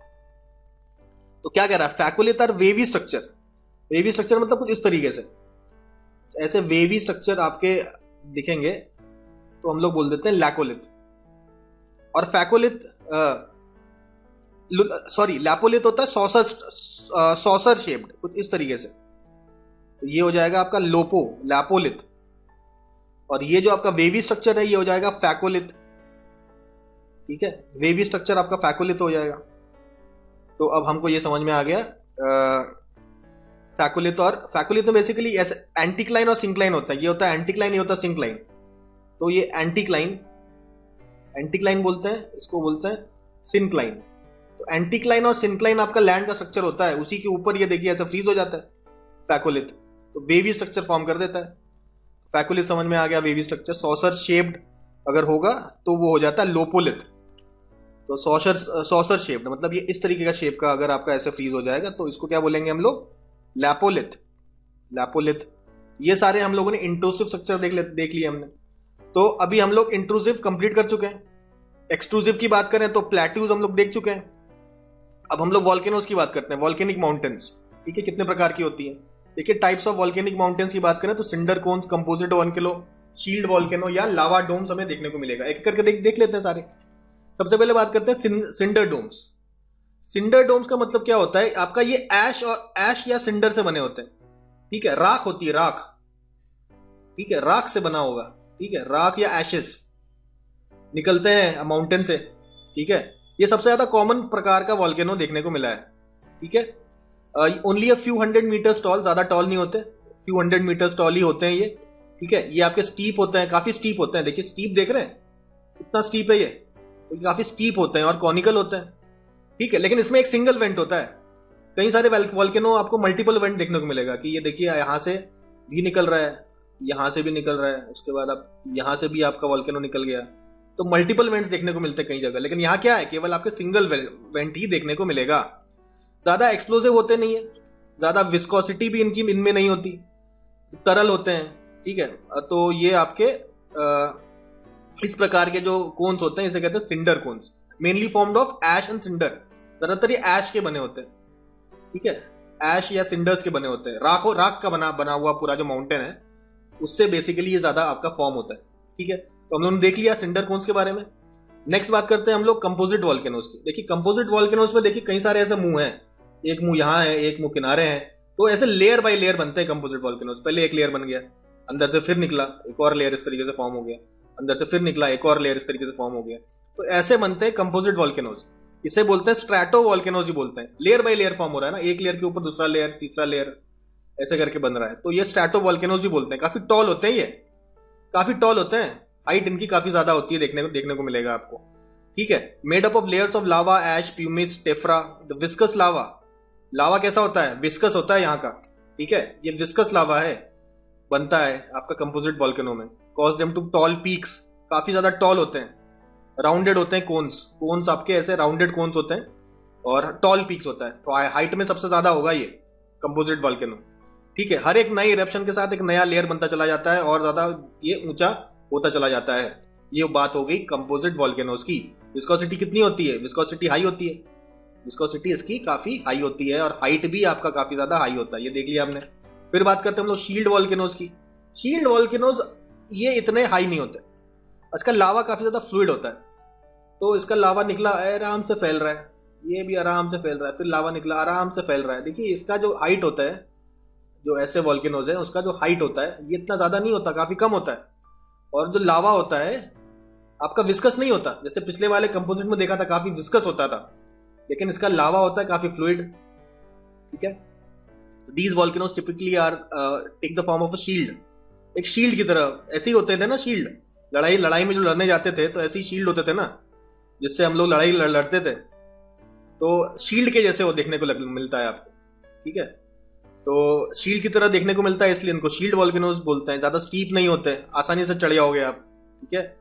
तो क्या कह रहा है? फैकोलिथ और वेवी स्ट्रक्चर वेवी स्ट्रक्चर मतलब कुछ इस तरीके से। ऐसे वेवी स्ट्रक्चर आपके दिखेंगे तो हम लोग बोल देते हैं लैकोलिथ और फैकोलिथ सॉरी लैपोलिथ होता है सॉसर सॉसर शेप्ड कुछ इस तरीके से। तो ये हो जाएगा आपका लोपो लैपोलिथ और ये जो आपका वेवी स्ट्रक्चर है, ये हो जाएगा फैकोलिथ ठीक है? वेवी स्ट्रक्चर आपका फैकोलिथ हो जाएगा। तो अब हमको ये समझ में आ गया फैकोलिथ और फैकोलिथ में बेसिकली ऐसे एंटीक्लाइन और सिंक्लाइन होता है। ये होता है एंटीक्लाइन ये होता है सिंक्लाइन तो ये एंटीक्लाइन एंटीक्लाइन बोलते हैं, इसको बोलते हैं सिंक्लाइन तो एंटीक्लाइन और सिंक्लाइन आपका लैंड का स्ट्रक्चर होता है, उसी के ऊपर ये देखिए, ऐसा फ्रीज हो जाता है फैकोलिथ तो वेवी स्ट्रक्चर फॉर्म कर देता है। फैकोलिथ समझ में आ गया वेवी स्ट्रक्चर सॉसर शेप्ड अगर होगा तो वो हो जाता है लोपोलिथ तो सॉसर सॉसर शेप्ड मतलब ये इस तरीके का शेप का अगर आपका ऐसे फ्रीज हो जाएगा तो इसको क्या बोलेंगे हम लोग? लैपोलिथ लैपोलिथ ये सारे हम लोगों ने इंट्रूसिव स्ट्रक्चर देख देख लिया हमने। तो अभी हम लोग इंट्रूसिव कंप्लीट कर चुके हैं। एक्सक्लूसिव की बात करें तो प्लेट्यूज हम लोग देख चुके हैं। अब हम लोग वॉल्केनोज की बात करते हैं। वॉल्केनिक माउंटेन्स ठीक है कितने प्रकार की होती है। देखिए टाइप्स ऑफ़ वॉल्केनिक माउंटेन्स की बात करें तो सिंडर कोन्स कंपोजिट वन किलो शील्ड वॉल्केनो या लावा डोम्स हमें देखने को मिलेगा। एक करके देख देख लेते हैं सारे। सबसे पहले बात करते हैं सिंडर डोम्स सिंडर डोम्स का मतलब क्या होता है? आपका ये एश और एश या सिंडर से बने होते हैं। ठीक है? राख होती है, राख। ठीक है? राख से बना होगा। ठीक है? राख या एशेस निकलते हैं माउंटेन से। ठीक है? ये सबसे ज़्यादा कॉमन प्रकार का वॉल्केनो देखने को मिला है। ठीक है? Only a few hundred metres tall ज़्यादा टॉल नहीं होते। फ्यू हंड्रेड मीटर्स टॉल ही होते हैं ये। ठीक है? ये आपके स्टीप होते हैं, काफ़ी स्टीप होते हैं। देखिए स्टीप देख रहे हैं? कितना स्टीप है ये। तो काफ़ी स्टीप होते हैं और कॉनिकल होते हैं। ठीक है लेकिन इसमें एक सिंगल वेंट होता है। कई सारे वॉल्केनो आपको मल्टीपल वेंट देखने को मिलेगा कि ये देखिए यहाँ से भी निकल रहा है यहाँ से भी निकल रहा है उसके बाद आप यहाँ से भी आपका वॉल्केनो निकल गया। तो मल्टीपल वेंट्स देखने को मिलते हैं कई जगह लेकिन यहाँ क्या है केवल आपके सिंगल वेंट ही देखने को मिलेगा। ज़्यादा एक्सप्लोजिव होते नहीं है ज़्यादा विस्कोसिटी भी इनकी इनमें नहीं होती तरल होते हैं ठीक है। तो ये आपके आ, इस प्रकार के जो कोन्स होते हैं इसे कहते हैं cinder cones. Mainly formed of ash and cinder ज़्यादातर ये एश के बने होते हैं। ठीक है? एश या सिंडर्स के बने होते हैं। राख राख का बना बना हुआ पूरा जो माउंटेन है, उससे बेसिकली ये ज़्यादा आपका फॉर्म होता है। ठीक है? तो हम लोगों ने देख लिया सिंडर कोन्स के बारे में। नेक्स्ट बात करते हैं हम लोग कंपोजिट वॉल्केनोज की। देखिए कंपोजिट वॉल्केनोज में देखिए कई सारे ऐसे मुँह हैं। एक मुँह यहाँ है, एक मुँह किनारे हैं। तो ऐसे लेयर बाय लेयर बनते हैं कंपोजिट वॉल्केनोज पहले एक लेयर बन गया, अंदर से फिर निकला, एक और लेयर इस तरीके से फॉर्म हो गया। अंदर से फिर निकला, एक और लेयर इस तरीके से फॉर्म हो गया। तो ऐसे बनते हैं कंपोजिट वॉल्केनोज इसे बोलते हैं स्ट्रैटो वॉल्केनोज बोलते हैं। लेयर बाय लेयर फॉर्म हो रहा है ना, एक लेयर के ऊपर दूसरा लेयर तीसरा लेयर ऐसे करके बन रहा है। तो ये स्ट्रैटो वॉल्केनोज बोलते हैं। काफ़ी टॉल होते हैं ये। काफ़ी टॉल होते हैं। हाइट इनकी काफ़ी ज़्यादा होती है देखने को देखने को मिलेगा आपको। ठीक है? Made up of layers of lava ash pumice tephra the viscous lava lava कैसा होता है? विस्कस होता है यहाँ का। ठीक है? ये विस्कस लावा है। बनता है आपका कंपोजिट वॉल्केनो में। Cause them to tall peaks काफ़ी ज़्यादा टॉल होते हैं। राउंडेड होते हैं कोन्स कोन्स आपके ऐसे राउंडेड कोन्स होते हैं और टॉल पीक्स होता है. तो हाइट में सबसे ज़्यादा होगा ये कंपोजिट वॉल्केनो ठीक है, हर एक नई इरेप्शन के साथ एक नया लेयर बनता चला जाता है और ज़्यादा ये ऊँचा होता चला जाता है. ये बात हो गई कंपोजिट वॉल्केनोज की. विस्कोसिटी कितनी होती है? विस्कोसिटी हाई होती है. विस्कोसिटी इसकी काफ़ी हाई होती है और हाइट भी आपका काफ़ी ज़्यादा हाई होता है. ये देख लिया हमने. फिर बात करते हैं हम लोग शील्ड वॉल्केनोज की. शील्ड वॉल्केनोज ये इतने हाई नहीं होते. इसका लावा काफ़ी ज़्यादा फ्लूड होता है। तो इसका लावा निकला आराम से फैल रहा है। ये भी आराम से फैल रहा है, फिर लावा निकला, आराम से फैल रहा है। देखिए, इसका जो हाइट होता है, जो ऐसे वॉल्केनोज है, उसका जो हाइट होता है, ये इतना ज़्यादा नहीं होता, काफ़ी कम होता है। और जो लावा होता है, आपका विस्कस नहीं होता। जैसे पिछले वाले कंपोजिट में देखा था, काफ़ी विस्कस होता था। लेकिन इसका लावा होता है, काफ़ी फ्लूड ठीक है? These volcanoes typically are take the form of a shield एक शील्ड की तरह, ऐसे ही होते थे ना शील्ड लड़ाई लड़ाई में जो लड़ने जाते थे तो ऐसे शील्ड होते थे ना जिससे हम लोग लड़ाई लड़, लड़ते थे। तो शील्ड के जैसे वो देखने को मिलता है आपको ठीक है? तो शील्ड की तरह देखने को मिलता है इसलिए इनको शील्ड वॉल्केनोज बोलते हैं। ज़्यादा स्टीप नहीं होते आसानी से चढ़ जाओगे आप ठीक है?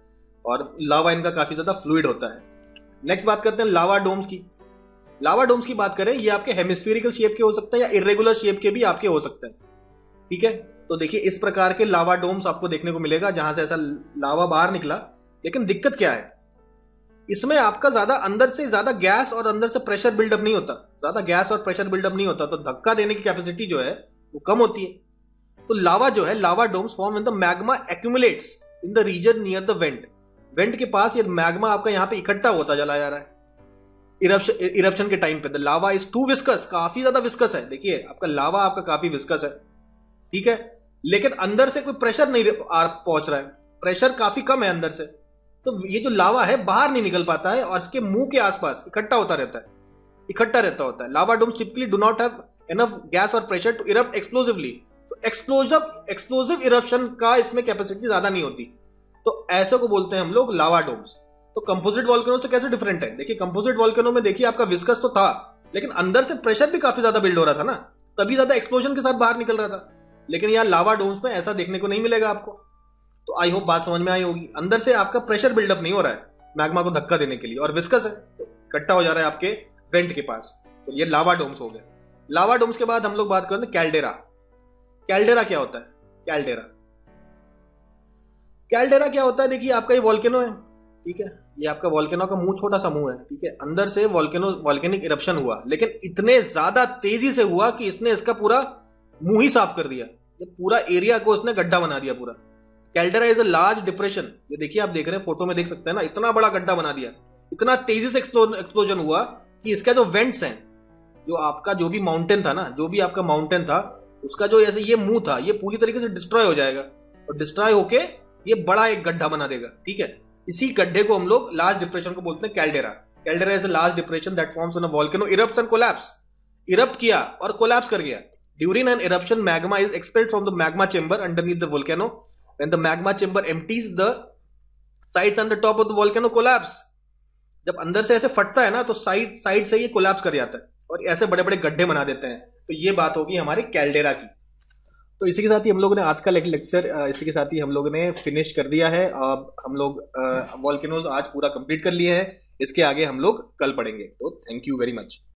और लावा इनका काफ़ी ज़्यादा फ्लूड होता है। नेक्स्ट बात करते हैं लावा डोम्स की। लावा डोम्स की बात करें ये आपके हेमिस्फेरिकल शेप के हो सकते हैं या इरेगुलर शेप के भी आपके हो सकते हैं ठीक है? तो देखिए, इस प्रकार के लावा डोम्स आपको देखने को मिलेगा, जहाँ से ऐसा लावा बाहर निकला। लेकिन दिक्कत क्या है? इसमें आपका ज़्यादा अंदर से ज़्यादा गैस और अंदर से प्रेशर बिल्डअप नहीं होता। ज़्यादा गैस और प्रेशर बिल्डअप नहीं होता तो धक्का देने की कैपेसिटी जो है, वो कम होती है। तो लावा जो है lava domes form in the magma accumulates in the region near the vent vent के पास ये मैग्मा आपका यहाँ पे इकट्ठा होता चला जा रहा है। इरप्शन के टाइम पे the lava is too viscous काफ़ी ज़्यादा विस्कस है। देखिए, आपका लावा आपका काफ़ी विस्कस है। ठीक है? लेकिन अंदर से कोई प्रेशर नहीं आ पहुँच रहा है। प्रेशर काफ़ी कम है अंदर से। तो ये जो लावा है, बाहर नहीं निकल पाता है और इसके मुँह के आसपास इकट्ठा होता रहता है। इकट्ठा रहता होता है। Lava domes typically do not have enough gas और प्रेशर टू इरप्ट एक्सप्लोसिवली तो एक्सप्लोजिव एक्सप्लोजिव इरप्शन का इसमें कैपेसिटी ज़्यादा नहीं होती। तो ऐसे को बोलते हैं हम लोग लावा डोम्स। तो कंपोजिट वॉल्केनो से कैसे डिफरेंट है? देखिए कंपोजिट वॉल्केनो में देखिए, आपका विस्कस तो था, लेकिन अंदर से प्रेशर भी काफ़ी ज़्यादा बिल्ड हो रहा था ना। तभी ज़्यादा एक्सप्लोजन के साथ बाहर निकल रहा था। लेकिन यहाँ लावा डोम्स में ऐसा देखने को नहीं मिलेगा आपको। तो आई होप बात समझ में आई होगी। अंदर से आपका प्रेशर बिल्डअप नहीं हो रहा है मैग्मा को धक्का देने के लिए। और विस्कस है तो इकट्ठा हो जा रहा है आपके वेंट के पास। तो ये लावा डोम्स हो गए। लावा डोम्स के बाद हम लोग बात करते हैं कैल्डेरा कैल्डेरा क्या होता है? कैल्डेरा कैल्डेरा क्या होता है? देखिए, आपका ये वॉल्केनो है, ठीक है? ये आपका वॉल्केनो का मुँह छोटा सा मुँह है, ठीक है? अंदर से वॉल्केनो वॉल्केनिक इरप्शन हुआ। लेकिन इतने ज़्यादा तेज़ी से हुआ कि इसने इसका पूरा मुँह ही साफ़ कर दिया। ये पूरा एरिया को इसने गड्ढा बना दिया पूरा। Caldera is a large depression ये देखिए, आप देख रहे हैं फ़ोटो में देख सकते हैं ना, इतना बड़ा गड्ढा बना दिया। इतना तेज़ी से एक्सप्लोजन हुआ कि इसका जो वेंट्स हैं, जो आपका जो भी माउंटेन था ना, जो भी आपका माउंटेन था, उसका जो ऐसे ये मुँह था, ये पूरी तरीके से डिस्ट्रॉय हो जाएगा। और डिस्ट्रॉय होके ये बड़ा एक गड्ढा बना देगा, ठीक है? इसी गड्ढे को हम लोग लार्ज डिप्रेशन को बोलते हैं caldera caldera is a large depression that forms in a volcano erupts and collapse erupt किया और कोलैप्स कर गया। During an eruption magma is expelled from the magma chamber underneath the volcano when the magma chamber empties the sides on the top of the volcano collapse जब अंदर से ऐसे फटता है ना तो साइड साइड से ये कोलैप्स कर जाता है और ऐसे बड़े बड़े गड्ढे बना देते हैं। तो ये बात होगी हमारे कैलडेरा की। तो इसी के साथ ही हम लोगों ने आज का लेक्चर इसी के साथ ही हम लोगों ने फिनिश कर दिया है। अब हम लोग वॉल्केनोज आज पूरा कंप्लीट कर लिए हैं। इसके आगे हम लोग कल पढ़ेंगे। तो थैंक यू वेरी मच